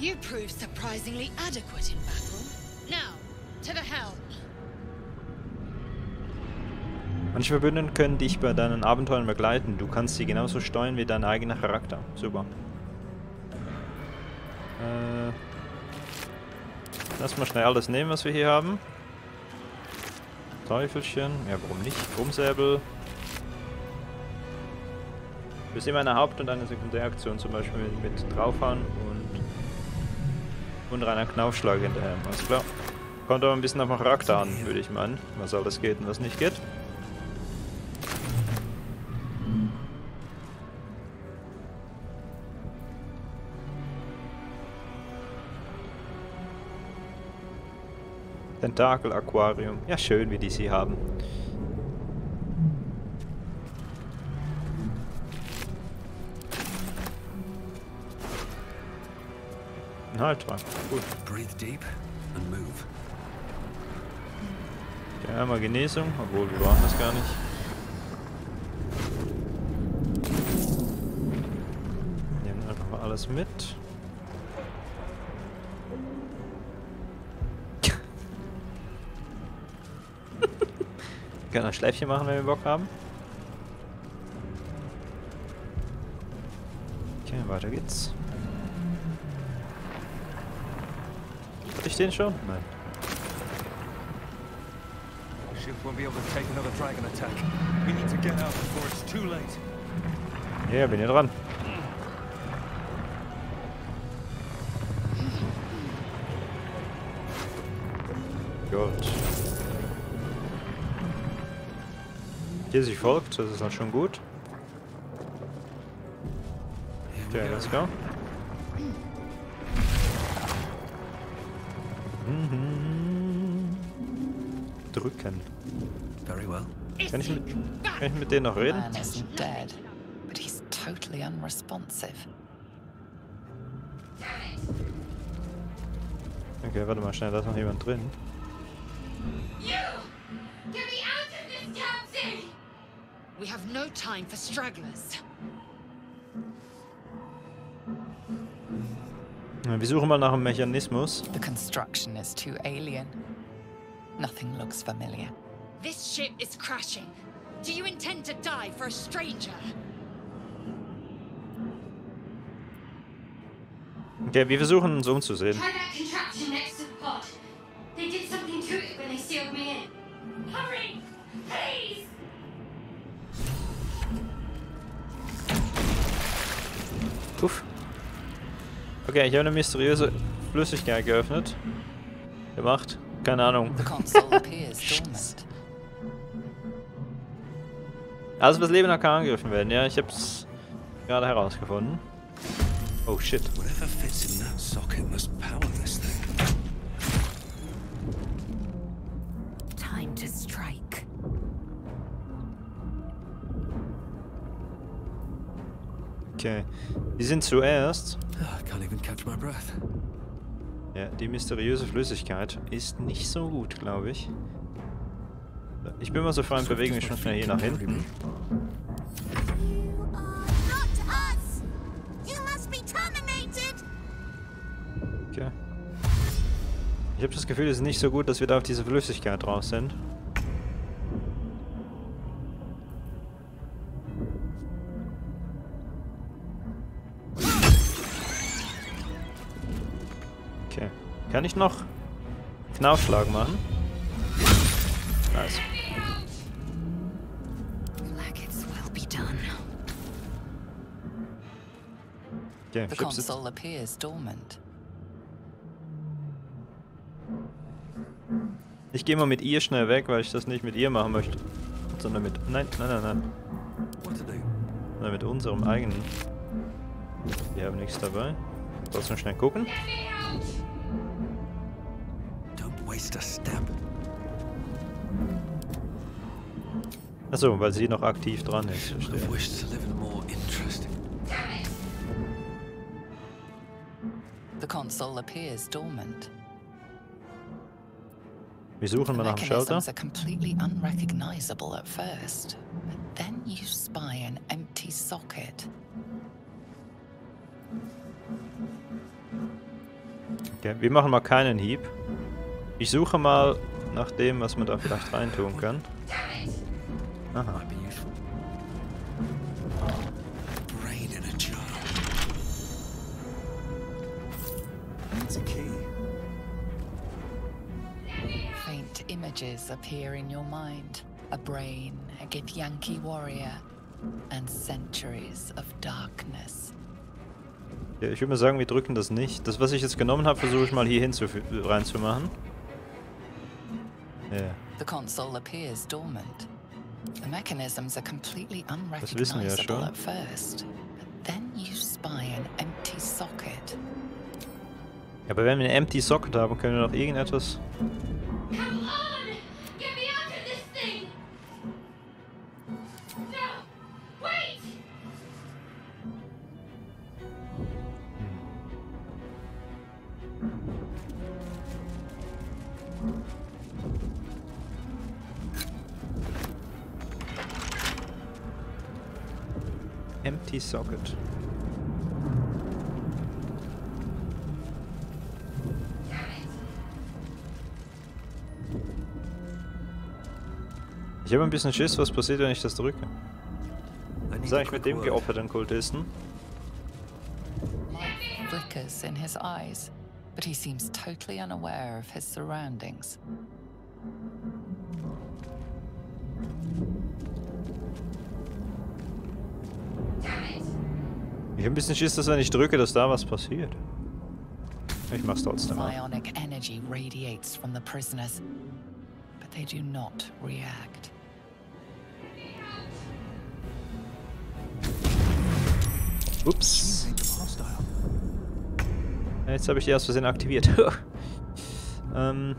You proved surprisingly adequate in battle. Now, to the helm. Manche Verbündeten können dich bei deinen Abenteuern begleiten. Du kannst sie genauso steuern wie dein eigener Charakter. Super. Äh, lass mal schnell alles nehmen, was wir hier haben. Teufelchen. Ja, warum nicht? Du bist immer eine Haupt- und eine Sekundäraktion, zum Beispiel mit, draufhauen und und reiner Knaufschlag hinterher. Alles klar. Kommt aber ein bisschen auf den Charakter an, würde ich meinen. Was alles geht und was nicht geht. Tentakel-Aquarium. Ja, schön, wie die sie haben. Ein Haltrank. Gut. Breathe deep and move. Ja, einmal Genesung, obwohl wir brauchen das gar nicht. Nehmen einfach mal alles mit. Können ein Schläfchen machen, wenn wir Bock haben. Okay, weiter geht's. Hatte ich den schon? Nein. Won't be able to take Hier sich folgt, das ist dann schon gut. Okay, let's go. Mhm. Drücken. Very well. Kann ich, mit, kann ich mit denen noch reden? Dead, but he's totally unresponsive. Okay, warte mal schnell, da ist noch jemand drin. Time for stragglers. Wir suchen mal nach einem Mechanismus. The construction is too alien. Nothing looks familiar. This ship is crashing. Do you intend to die for a stranger? Okay, wir versuchen uns umzusehen. Try Okay, ich habe eine mysteriöse Flüssigkeit geöffnet. Gemacht. Keine Ahnung. Alles, was Leben hat, kann angegriffen werden. Ja, ich hab's gerade herausgefunden. Oh shit. Whatever fits in that socket must power this thing. Time to strike. Okay. Die sind zuerst. Ja, die mysteriöse Flüssigkeit ist nicht so gut, glaube ich. Ich bin mal so frei und bewege mich schon schnell hier nach hinten. Okay. Ich habe das Gefühl, es ist nicht so gut, dass wir da auf diese Flüssigkeit drauf sind. Kann ich noch Knaufschlag machen? Nice. Okay, The console appears dormant. Ich gehe mal mit ihr schnell weg, weil ich das nicht mit ihr machen möchte. Sondern mit. Nein, nein, nein, nein. Sondern mit unserem eigenen. Wir haben nichts dabei. Trotzdem schnell gucken. A step. Achso, weil sie noch aktiv dran ist. Verstehe. The console appears dormant. Wir suchen The mal nach dem mechanisms are completely unrecognizable at first, but then you spy an empty socket. Okay, wir machen mal keinen Hieb. Ich suche mal nach dem, was man da vielleicht reintun kann. Aha. Faint images appear in your mind. A brain, a Githyanki warrior, and centuries of darkness. Ja, ich würde mal sagen, wir drücken das nicht. Das, was ich jetzt genommen habe, versuche ich mal hier hin reinzumachen. Ja. The console appears dormant. The mechanisms are completely wir ja unrecognizable at first, but then you spy an empty socket. Aber wenn wir einen Empty Socket haben, können wir noch irgendetwas... ein bisschen Schiss, was passiert, wenn ich das drücke. I Was a eigentlich mit dem geopferten Kultisten? Flickers in his eyes, but he seems totally unaware of his surroundings. Ich habe ein bisschen Schiss, dass wenn ich drücke, dass da was passiert. Ich mach's trotzdem mal. Psionic energy radiates from the prisoners, but they do not react. Ups. Jetzt habe ich die aus Versehen aktiviert. ähm.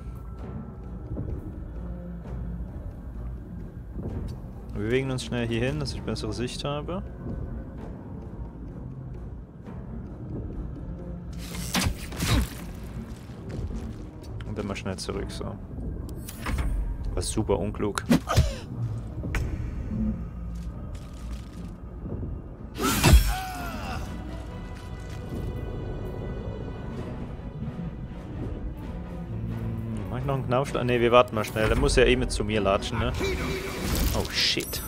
Wir bewegen uns schnell hier hin, dass ich bessere Sicht habe. Und dann mal schnell zurück, so. Was super unklug. Einen Knaufschlag? Ne, wir warten mal schnell. Der muss ja eh mit zu mir latschen, ne? Oh shit.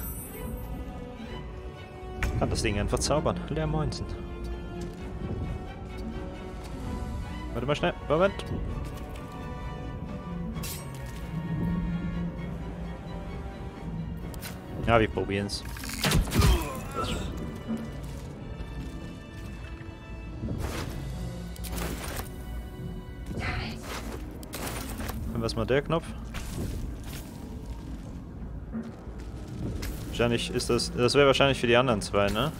Kann das Ding einfach zaubern. Leer Moinsen. Warte mal schnell. Moment. Ja, wir probieren's. Und was mal der Knopf? Wahrscheinlich ist das. Das wäre wahrscheinlich für die anderen zwei, ne?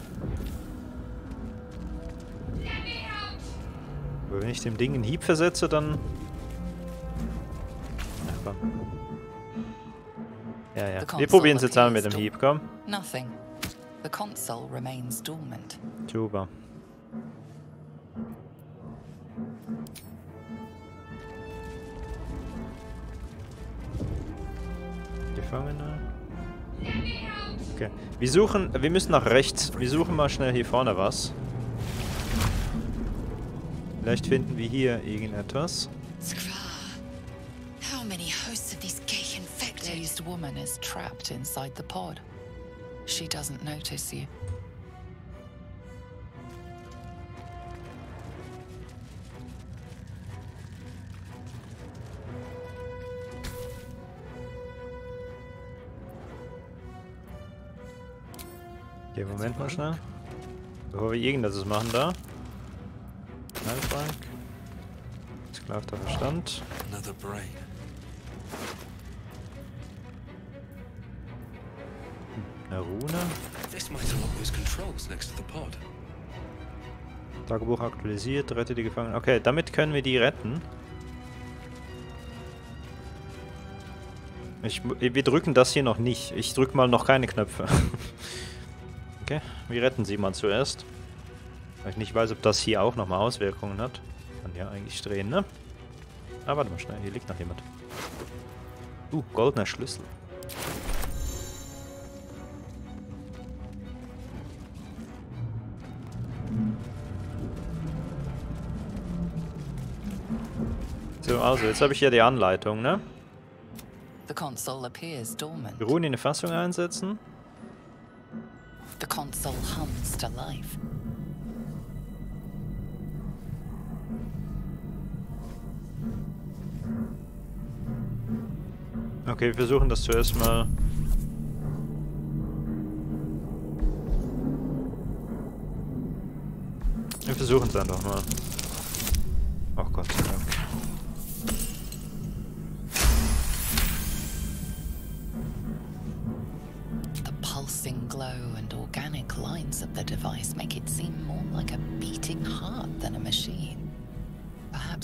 Aber wenn ich dem Ding einen Hieb versetze, dann. Ach komm. Ja, ja. Wir probieren es jetzt einmal mit dem Hieb, komm. Nothing. The console remains dormant. Super. Gefangene. Okay. Wir suchen, wir müssen nach rechts. Wir suchen mal schnell hier vorne was. Vielleicht finden wir hier irgendetwas. How many hosts of these gay infected? Dazed woman is trapped inside the pod. She doesn't notice you. Okay, Moment mal schnell. Bevor wir irgendetwas machen da. Knallfrank. Sklavter Verstand. Another brain. Eine Rune. Tagebuch aktualisiert, rette die Gefangenen. Okay, damit können wir die retten. Ich, wir drücken das hier noch nicht. Ich drücke mal noch keine Knöpfe. okay, wir retten sie mal zuerst. Weil ich nicht weiß, ob das hier auch nochmal Auswirkungen hat. Kann ja eigentlich drehen, ne? Ah, warte mal schnell, hier liegt noch jemand. Uh, goldener Schlüssel. So, also, jetzt habe ich hier die Anleitung, ne? The console appears dormant. Wir ruhen in eine Fassung einsetzen. The console hums to life. Okay, wir versuchen das zuerst mal. Wir versuchen es einfach mal. Ach Gott sei Dank.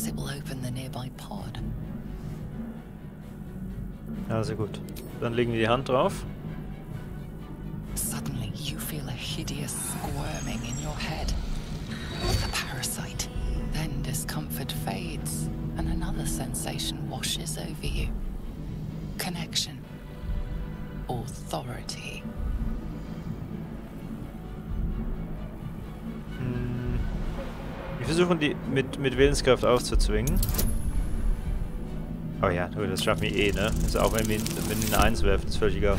It will open the nearby pod. Ja, sehr gut. Dann legen wir die Hand drauf. Suddenly, you feel a hideous squirming in your head. A parasite. Then discomfort fades, and another sensation washes over you connection, authority. Versuchen die mit, mit Willenskraft aufzuzwingen. Oh ja, du, das schaffen wir eh, ne? Also auch wenn wir, wir eine 1 werfen, ist völlig egal.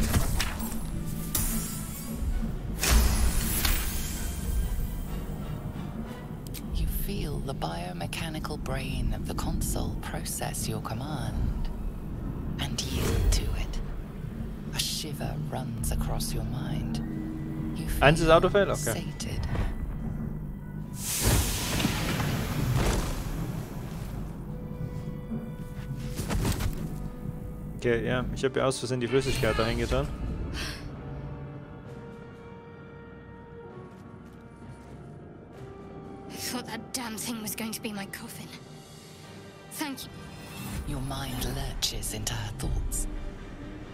You feel the biomechanical brain of the console process your command and yield to it. A shiver runs across your mind. You Eins ist feel Autofail? Okay. sated. Okay, ja, ich habe ja aus Versehen die Flüssigkeit dahin getan. I thought that damn thing was going to be my coffin. Thank you. Your mind lurches into her thoughts.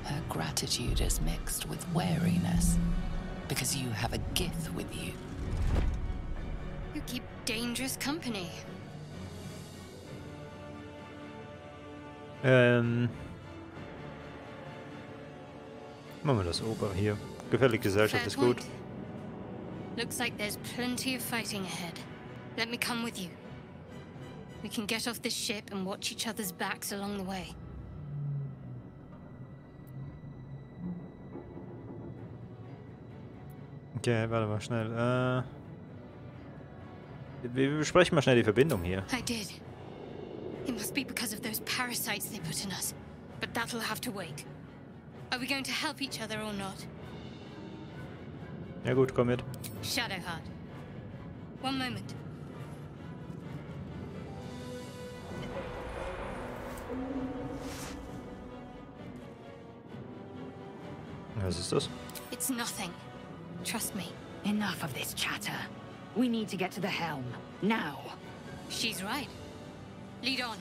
Her gratitude is mixed with wariness because you have a Gith with you. You keep dangerous company. Ähm. Machen wir das obere hier. Gefällige Gesellschaft ist gut. Looks like there's plenty of fighting ahead. Let me come with you. We can get off this ship and watch each other's backs along the way. Okay, warte mal schnell. Äh. Wir wir besprechen mal schnell die Verbindung hier. I did. It must be because of those parasites they put in us. But that'll have to wait. Are we going to help each other or not? Ja gut, komm mit. Shadowheart. One moment. Was ist das? It's nothing. Trust me. Enough of this chatter. We need to get to the helm. Now. She's right. Lead on.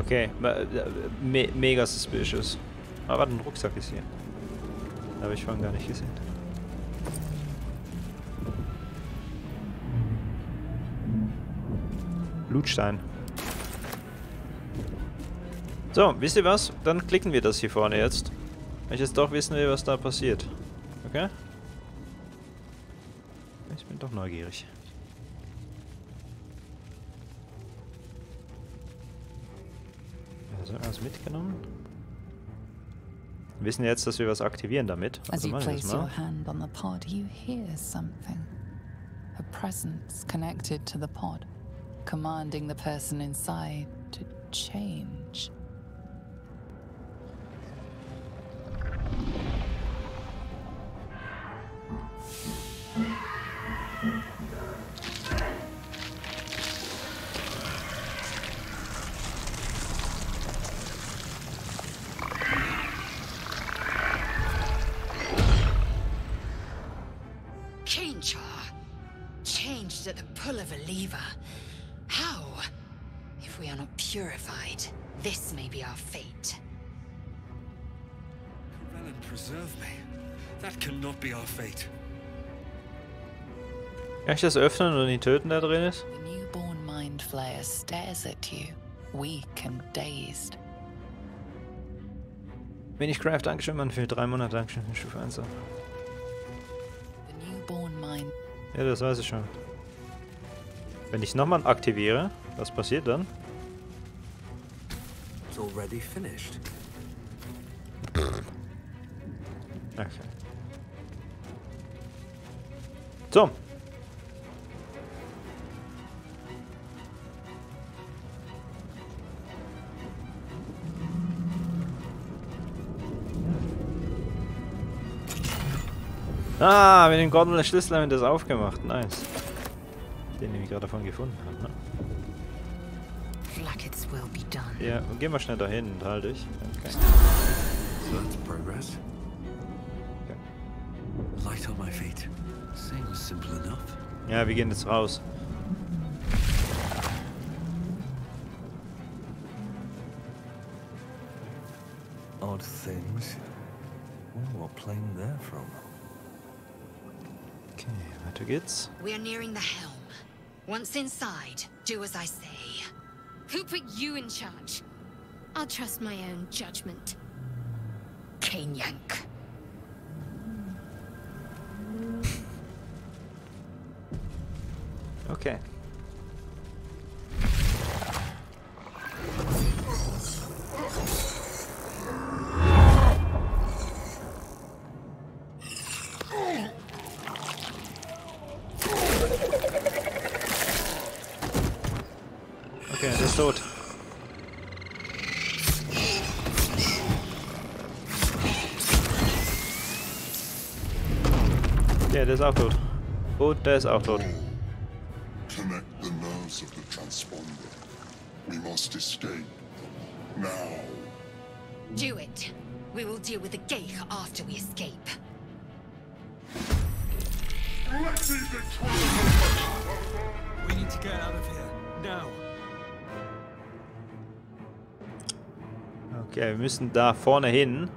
Okay, äh, me mega suspicious. Ah, warte, ein Rucksack ist hier. Habe ich vorhin gar nicht gesehen. Blutstein. So, wisst ihr was? Dann klicken wir das hier vorne jetzt. Weil ich jetzt doch wissen will, was da passiert. Okay? Ich bin doch neugierig. Alles mitgenommen. Wir wissen jetzt, dass wir was aktivieren damit. Also machen wir das mal. pod, you hear something. A presence connected to the pod, commanding the person inside to change. Ich das öffnen und ihn töten, der drin ist? The newborn mind flayer stares at you, weak and dazed. Wenig Craft, Dankeschön, Mann, für drei Monate, Dankeschön, für Stufe 1. The newborn mind Ja, das weiß ich schon. Wenn ich nochmal aktiviere, was passiert dann? It's already finished. Okay. So. Ah, mit dem goldenen Schlüssel haben wir das aufgemacht. Nice. Den, den ich gerade davon gefunden habe. Ne? Flackets will be done. Ja, geh mal schnell dahin und halt dich. Okay. So that's progress. Okay. Light on my feet. Seems simple enough. Ja, wir gehen jetzt raus. Odd things. What plane they're from. Okay, weiter geht's. We are nearing the helm. Once inside, do as I say. Who put you in charge? I'll trust my own judgment. Kane Yank. Okay. Tot. Ja, der ist auch tot. Und der ist auch tot. Connect the nerves of the transponder. We must escape. Now. Do it. We will deal with the Geich after we escape. Müssen da vorne hin.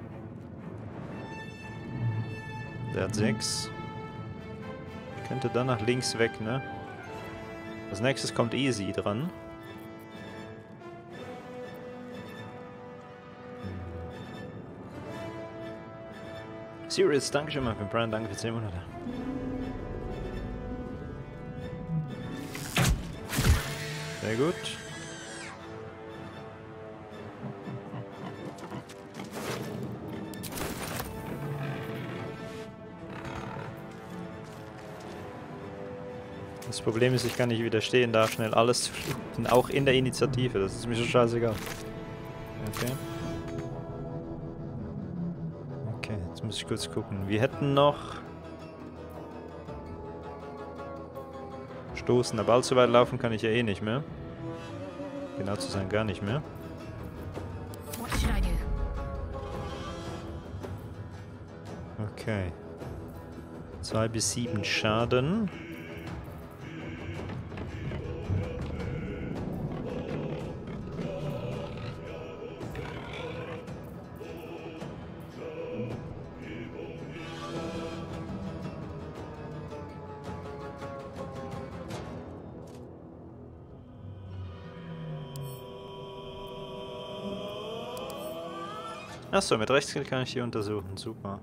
Der hat 6. Könnte dann nach links weg, ne? Als nächstes kommt Easy dran. Serious, danke schön mal für den Prime, danke für 10 Monate. Sehr gut. Das Problem ist, ich kann nicht widerstehen, da schnell alles zu fliegen. Auch in der Initiative, das ist mir schon scheißegal. Okay. Okay, jetzt muss ich kurz gucken. Wir hätten noch... Stoßen, aber allzu weit laufen kann ich ja eh nicht mehr. Genau zu sein, gar nicht mehr. Okay. 2 bis 7 Schaden. Achso, mit Rechtsklick kann ich die untersuchen. Super.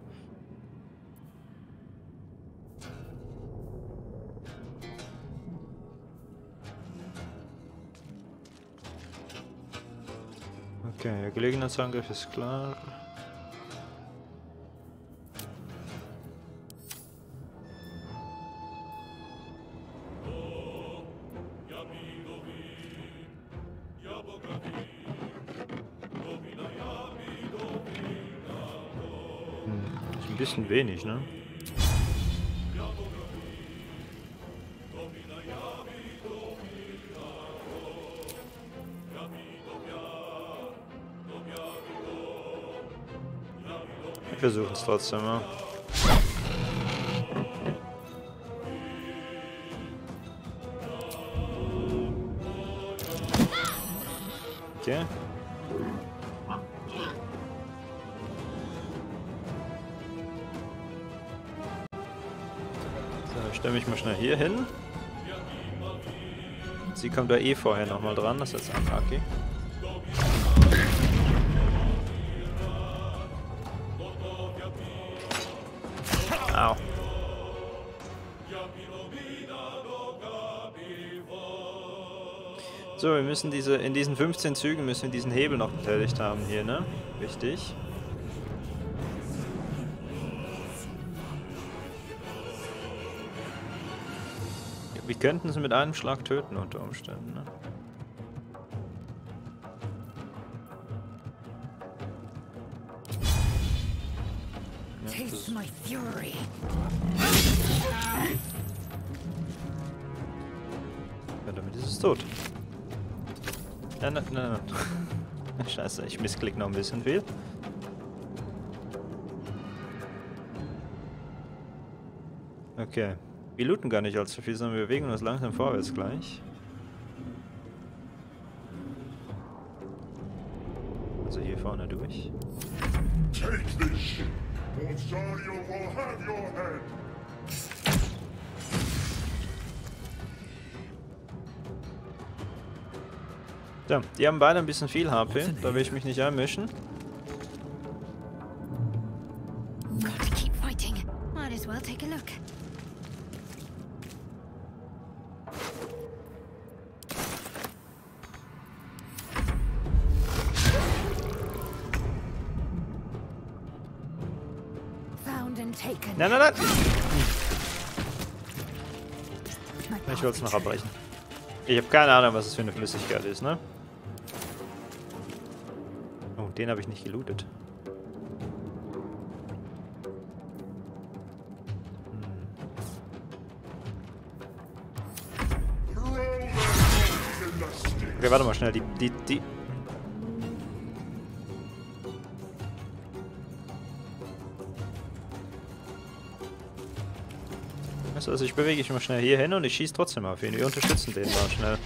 Okay, Gelegenheitsangriff ist klar. Bisschen wenig, ne? Wir versuchen es trotzdem mal. Okay. Mal schnell hier hin. Sie kommt da eh vorher nochmal dran, das ist jetzt unlucky. Au. So, wir müssen diese, in diesen 15 Zügen müssen wir diesen Hebel noch betätigt haben hier, ne? Wichtig. Könnten sie mit einem Schlag töten unter Umständen, ne? Ja, das Taste ist, my fury. ja, damit ist es tot. Ja, nein, nein, nein. Scheiße, ich missklick noch ein bisschen viel. Okay. Wir looten gar nicht allzu viel, sondern wir bewegen uns langsam vorwärts gleich. Also hier vorne durch. Take this! Or Sario will have your head! So, die haben beide ein bisschen viel HP, da will ich mich nicht einmischen. Es noch abbrechen. Ich habe keine Ahnung, was es für eine Flüssigkeit ist, ne? Oh, den habe ich nicht gelootet. Okay, warte mal schnell. Die, die, die. Also ich bewege mich mal schnell hier hin und ich schieße trotzdem auf ihn. Wir unterstützen den mal schnell.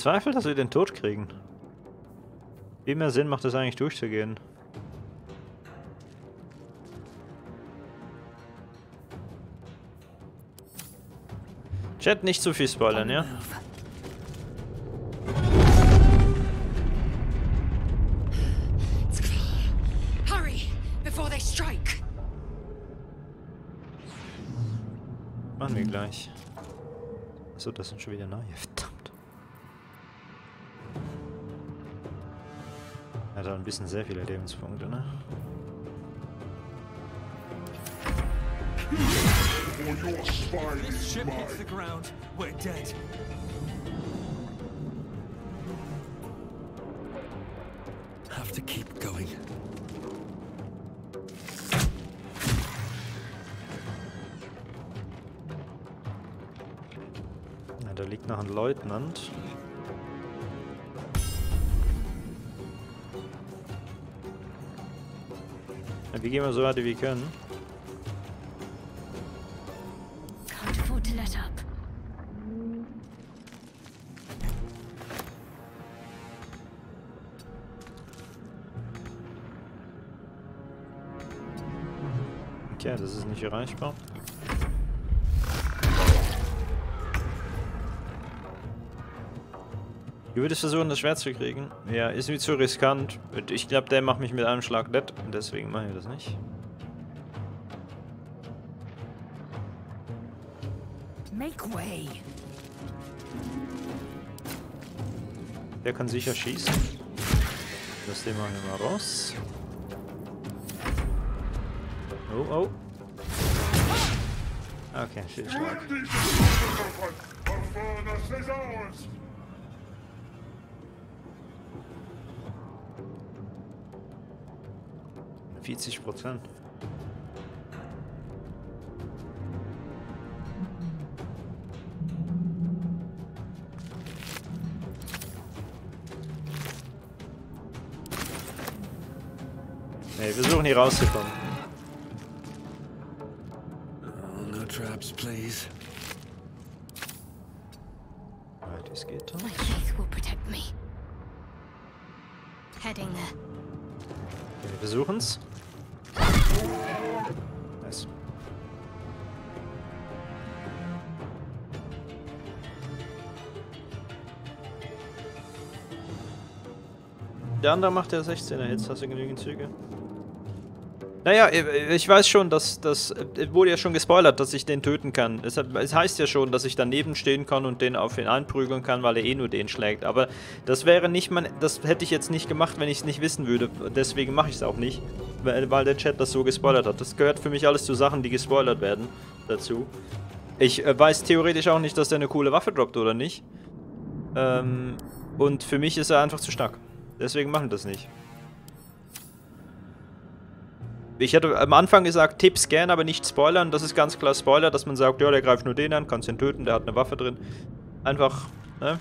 Bezweifle, dass wir den Tod kriegen. Viel mehr Sinn macht es eigentlich durchzugehen. Chat, nicht zu viel spoilern, ja? Machen wir gleich. Achso, das sind schon wieder neue. Bisschen sehr viele Lebenspunkte, ne? This is ship hits the ground, we're dead. Have to keep going. Ja, da liegt noch ein Leutnant. Wir gehen mal so weit wie wir können. Okay, das ist nicht erreichbar. Du würdest versuchen, das Schwert zu kriegen. Ja, ist mir zu riskant. Ich glaube, der macht mich mit einem Schlag dead. Deswegen mache ich das nicht. Make way. Der kann sicher schießen. Das machen wir mal raus. Oh, oh. Okay, shit, Schlag. 40 Prozent. Ne, wir suchen hier rauszukommen. Der andere macht ja 16er Hits, hast du genügend Züge? Naja, ich weiß schon, dass das wurde ja schon gespoilert, dass ich den töten kann. Es, es heißt ja schon, dass ich daneben stehen kann und den auf ihn einprügeln kann, weil er eh nur den schlägt. Aber das wäre nicht mein, das hätte ich jetzt nicht gemacht, wenn ich es nicht wissen würde. Deswegen mache ich es auch nicht, weil, weil der Chat das so gespoilert hat. Das gehört für mich alles zu Sachen, die gespoilert werden dazu. Ich äh, weiß theoretisch auch nicht, dass der eine coole Waffe droppt oder nicht. Ähm, und für mich ist er einfach zu stark. Deswegen machen wir das nicht. Ich hätte am Anfang gesagt, Tipps gern, aber nicht spoilern. Das ist ganz klar Spoiler, dass man sagt, ja, der greift nur den an, kannst ihn töten, der hat eine Waffe drin. Einfach, ne?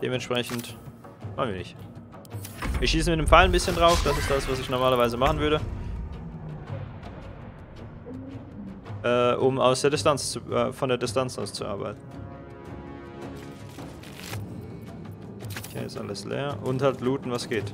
Dementsprechend machen wir nicht. Ich schieße mit dem Pfeil ein bisschen drauf, das ist das, was ich normalerweise machen würde. Äh, um aus der Distanz zu, äh, von der Distanz aus zu arbeiten. Okay, ist alles leer. Und halt looten, was geht.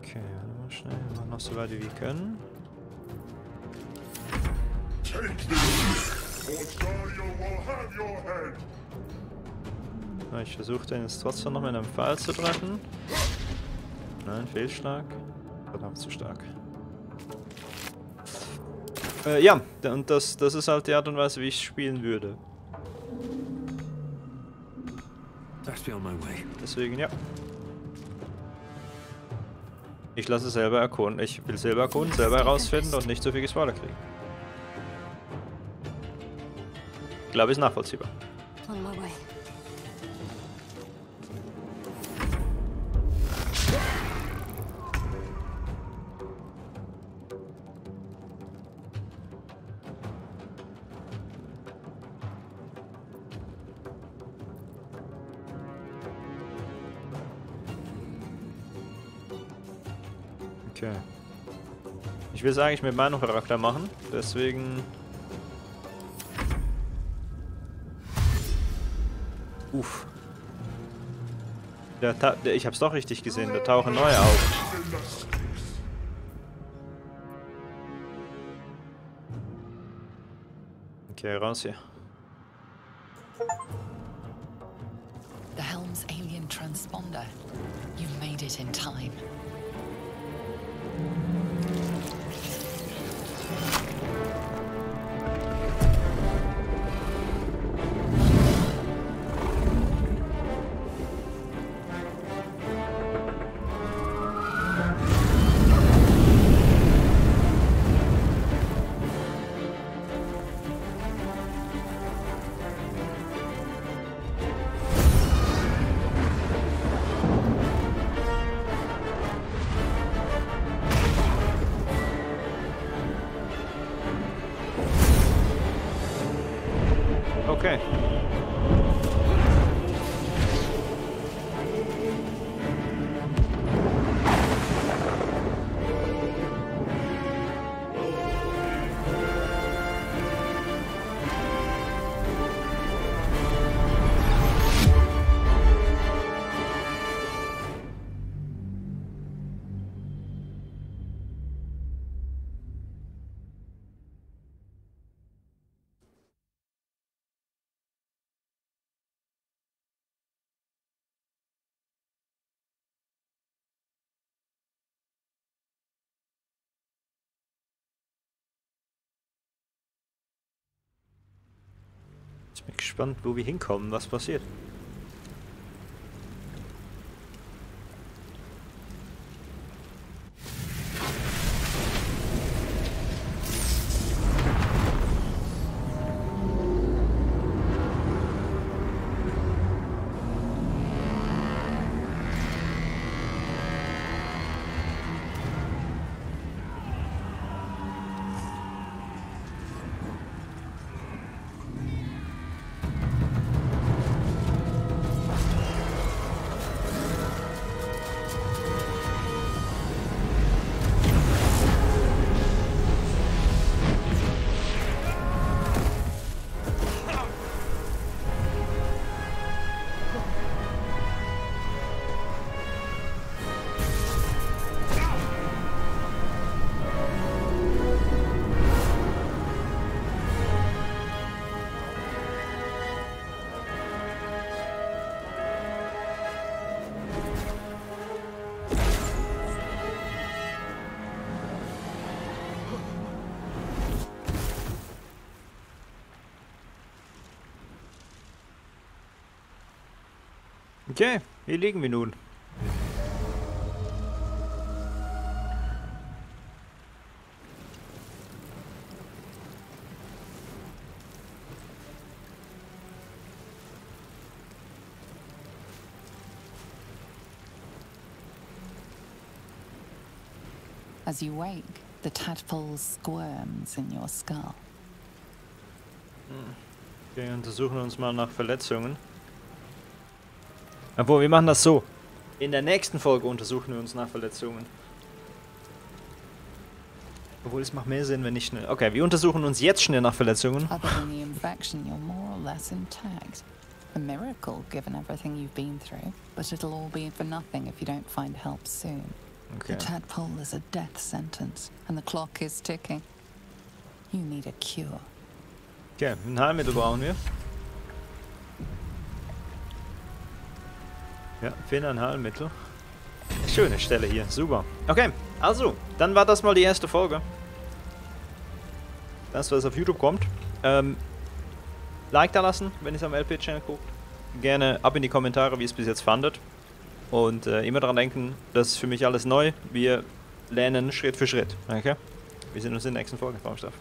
Okay, schnell. Noch so weit wie wir können. Take this, or Dario will have your head. Ich versuche den jetzt trotzdem noch mit einem Pfeil zu treffen. Nein, Fehlschlag. Verdammt zu stark. Äh, ja, und das, das ist halt die Art und Weise, wie ich spielen würde. Deswegen, ja. Ich lasse selber erkunden. Ich will selber erkunden, selber herausfinden und nicht so viel gespoilert kriegen. Ich glaube, ist nachvollziehbar. Will eigentlich mit meinem Charakter machen, deswegen... Uff. Der der, ich hab's doch richtig gesehen, da tauchen neue auf. Okay, raus hier. Gespannt, wo wir hinkommen, was passiert. Okay, hier liegen wir nun. As you wake, the tadpole squirms in your skull. Wir untersuchen uns mal nach Verletzungen. Obwohl, wir machen das so. In der nächsten Folge untersuchen wir uns nach Verletzungen. Obwohl, es macht mehr Sinn, wenn ich schnell... Okay, wir untersuchen uns jetzt schnell nach Verletzungen. Other than the infection, you're more or less intact. A miracle, given everything you've been through. But it'll all be for nothing if you don't find help soon. Okay. The tadpole is a death sentence, and the clock is ticking. You need a cure. Okay, ein Heilmittel brauchen wir. Ja, finde ein Heilmittel. Schöne Stelle hier, super. Okay, also, dann war das mal die erste Folge. Das, was auf YouTube kommt. Ähm, like da lassen, wenn ihr es am LP-Channel guckt. Gerne ab in die Kommentare, wie ihr es bis jetzt fandet. Und äh, immer daran denken, das ist für mich alles neu. Wir lernen Schritt für Schritt. Okay? Wir sehen uns in der nächsten Folge. Baumstoff.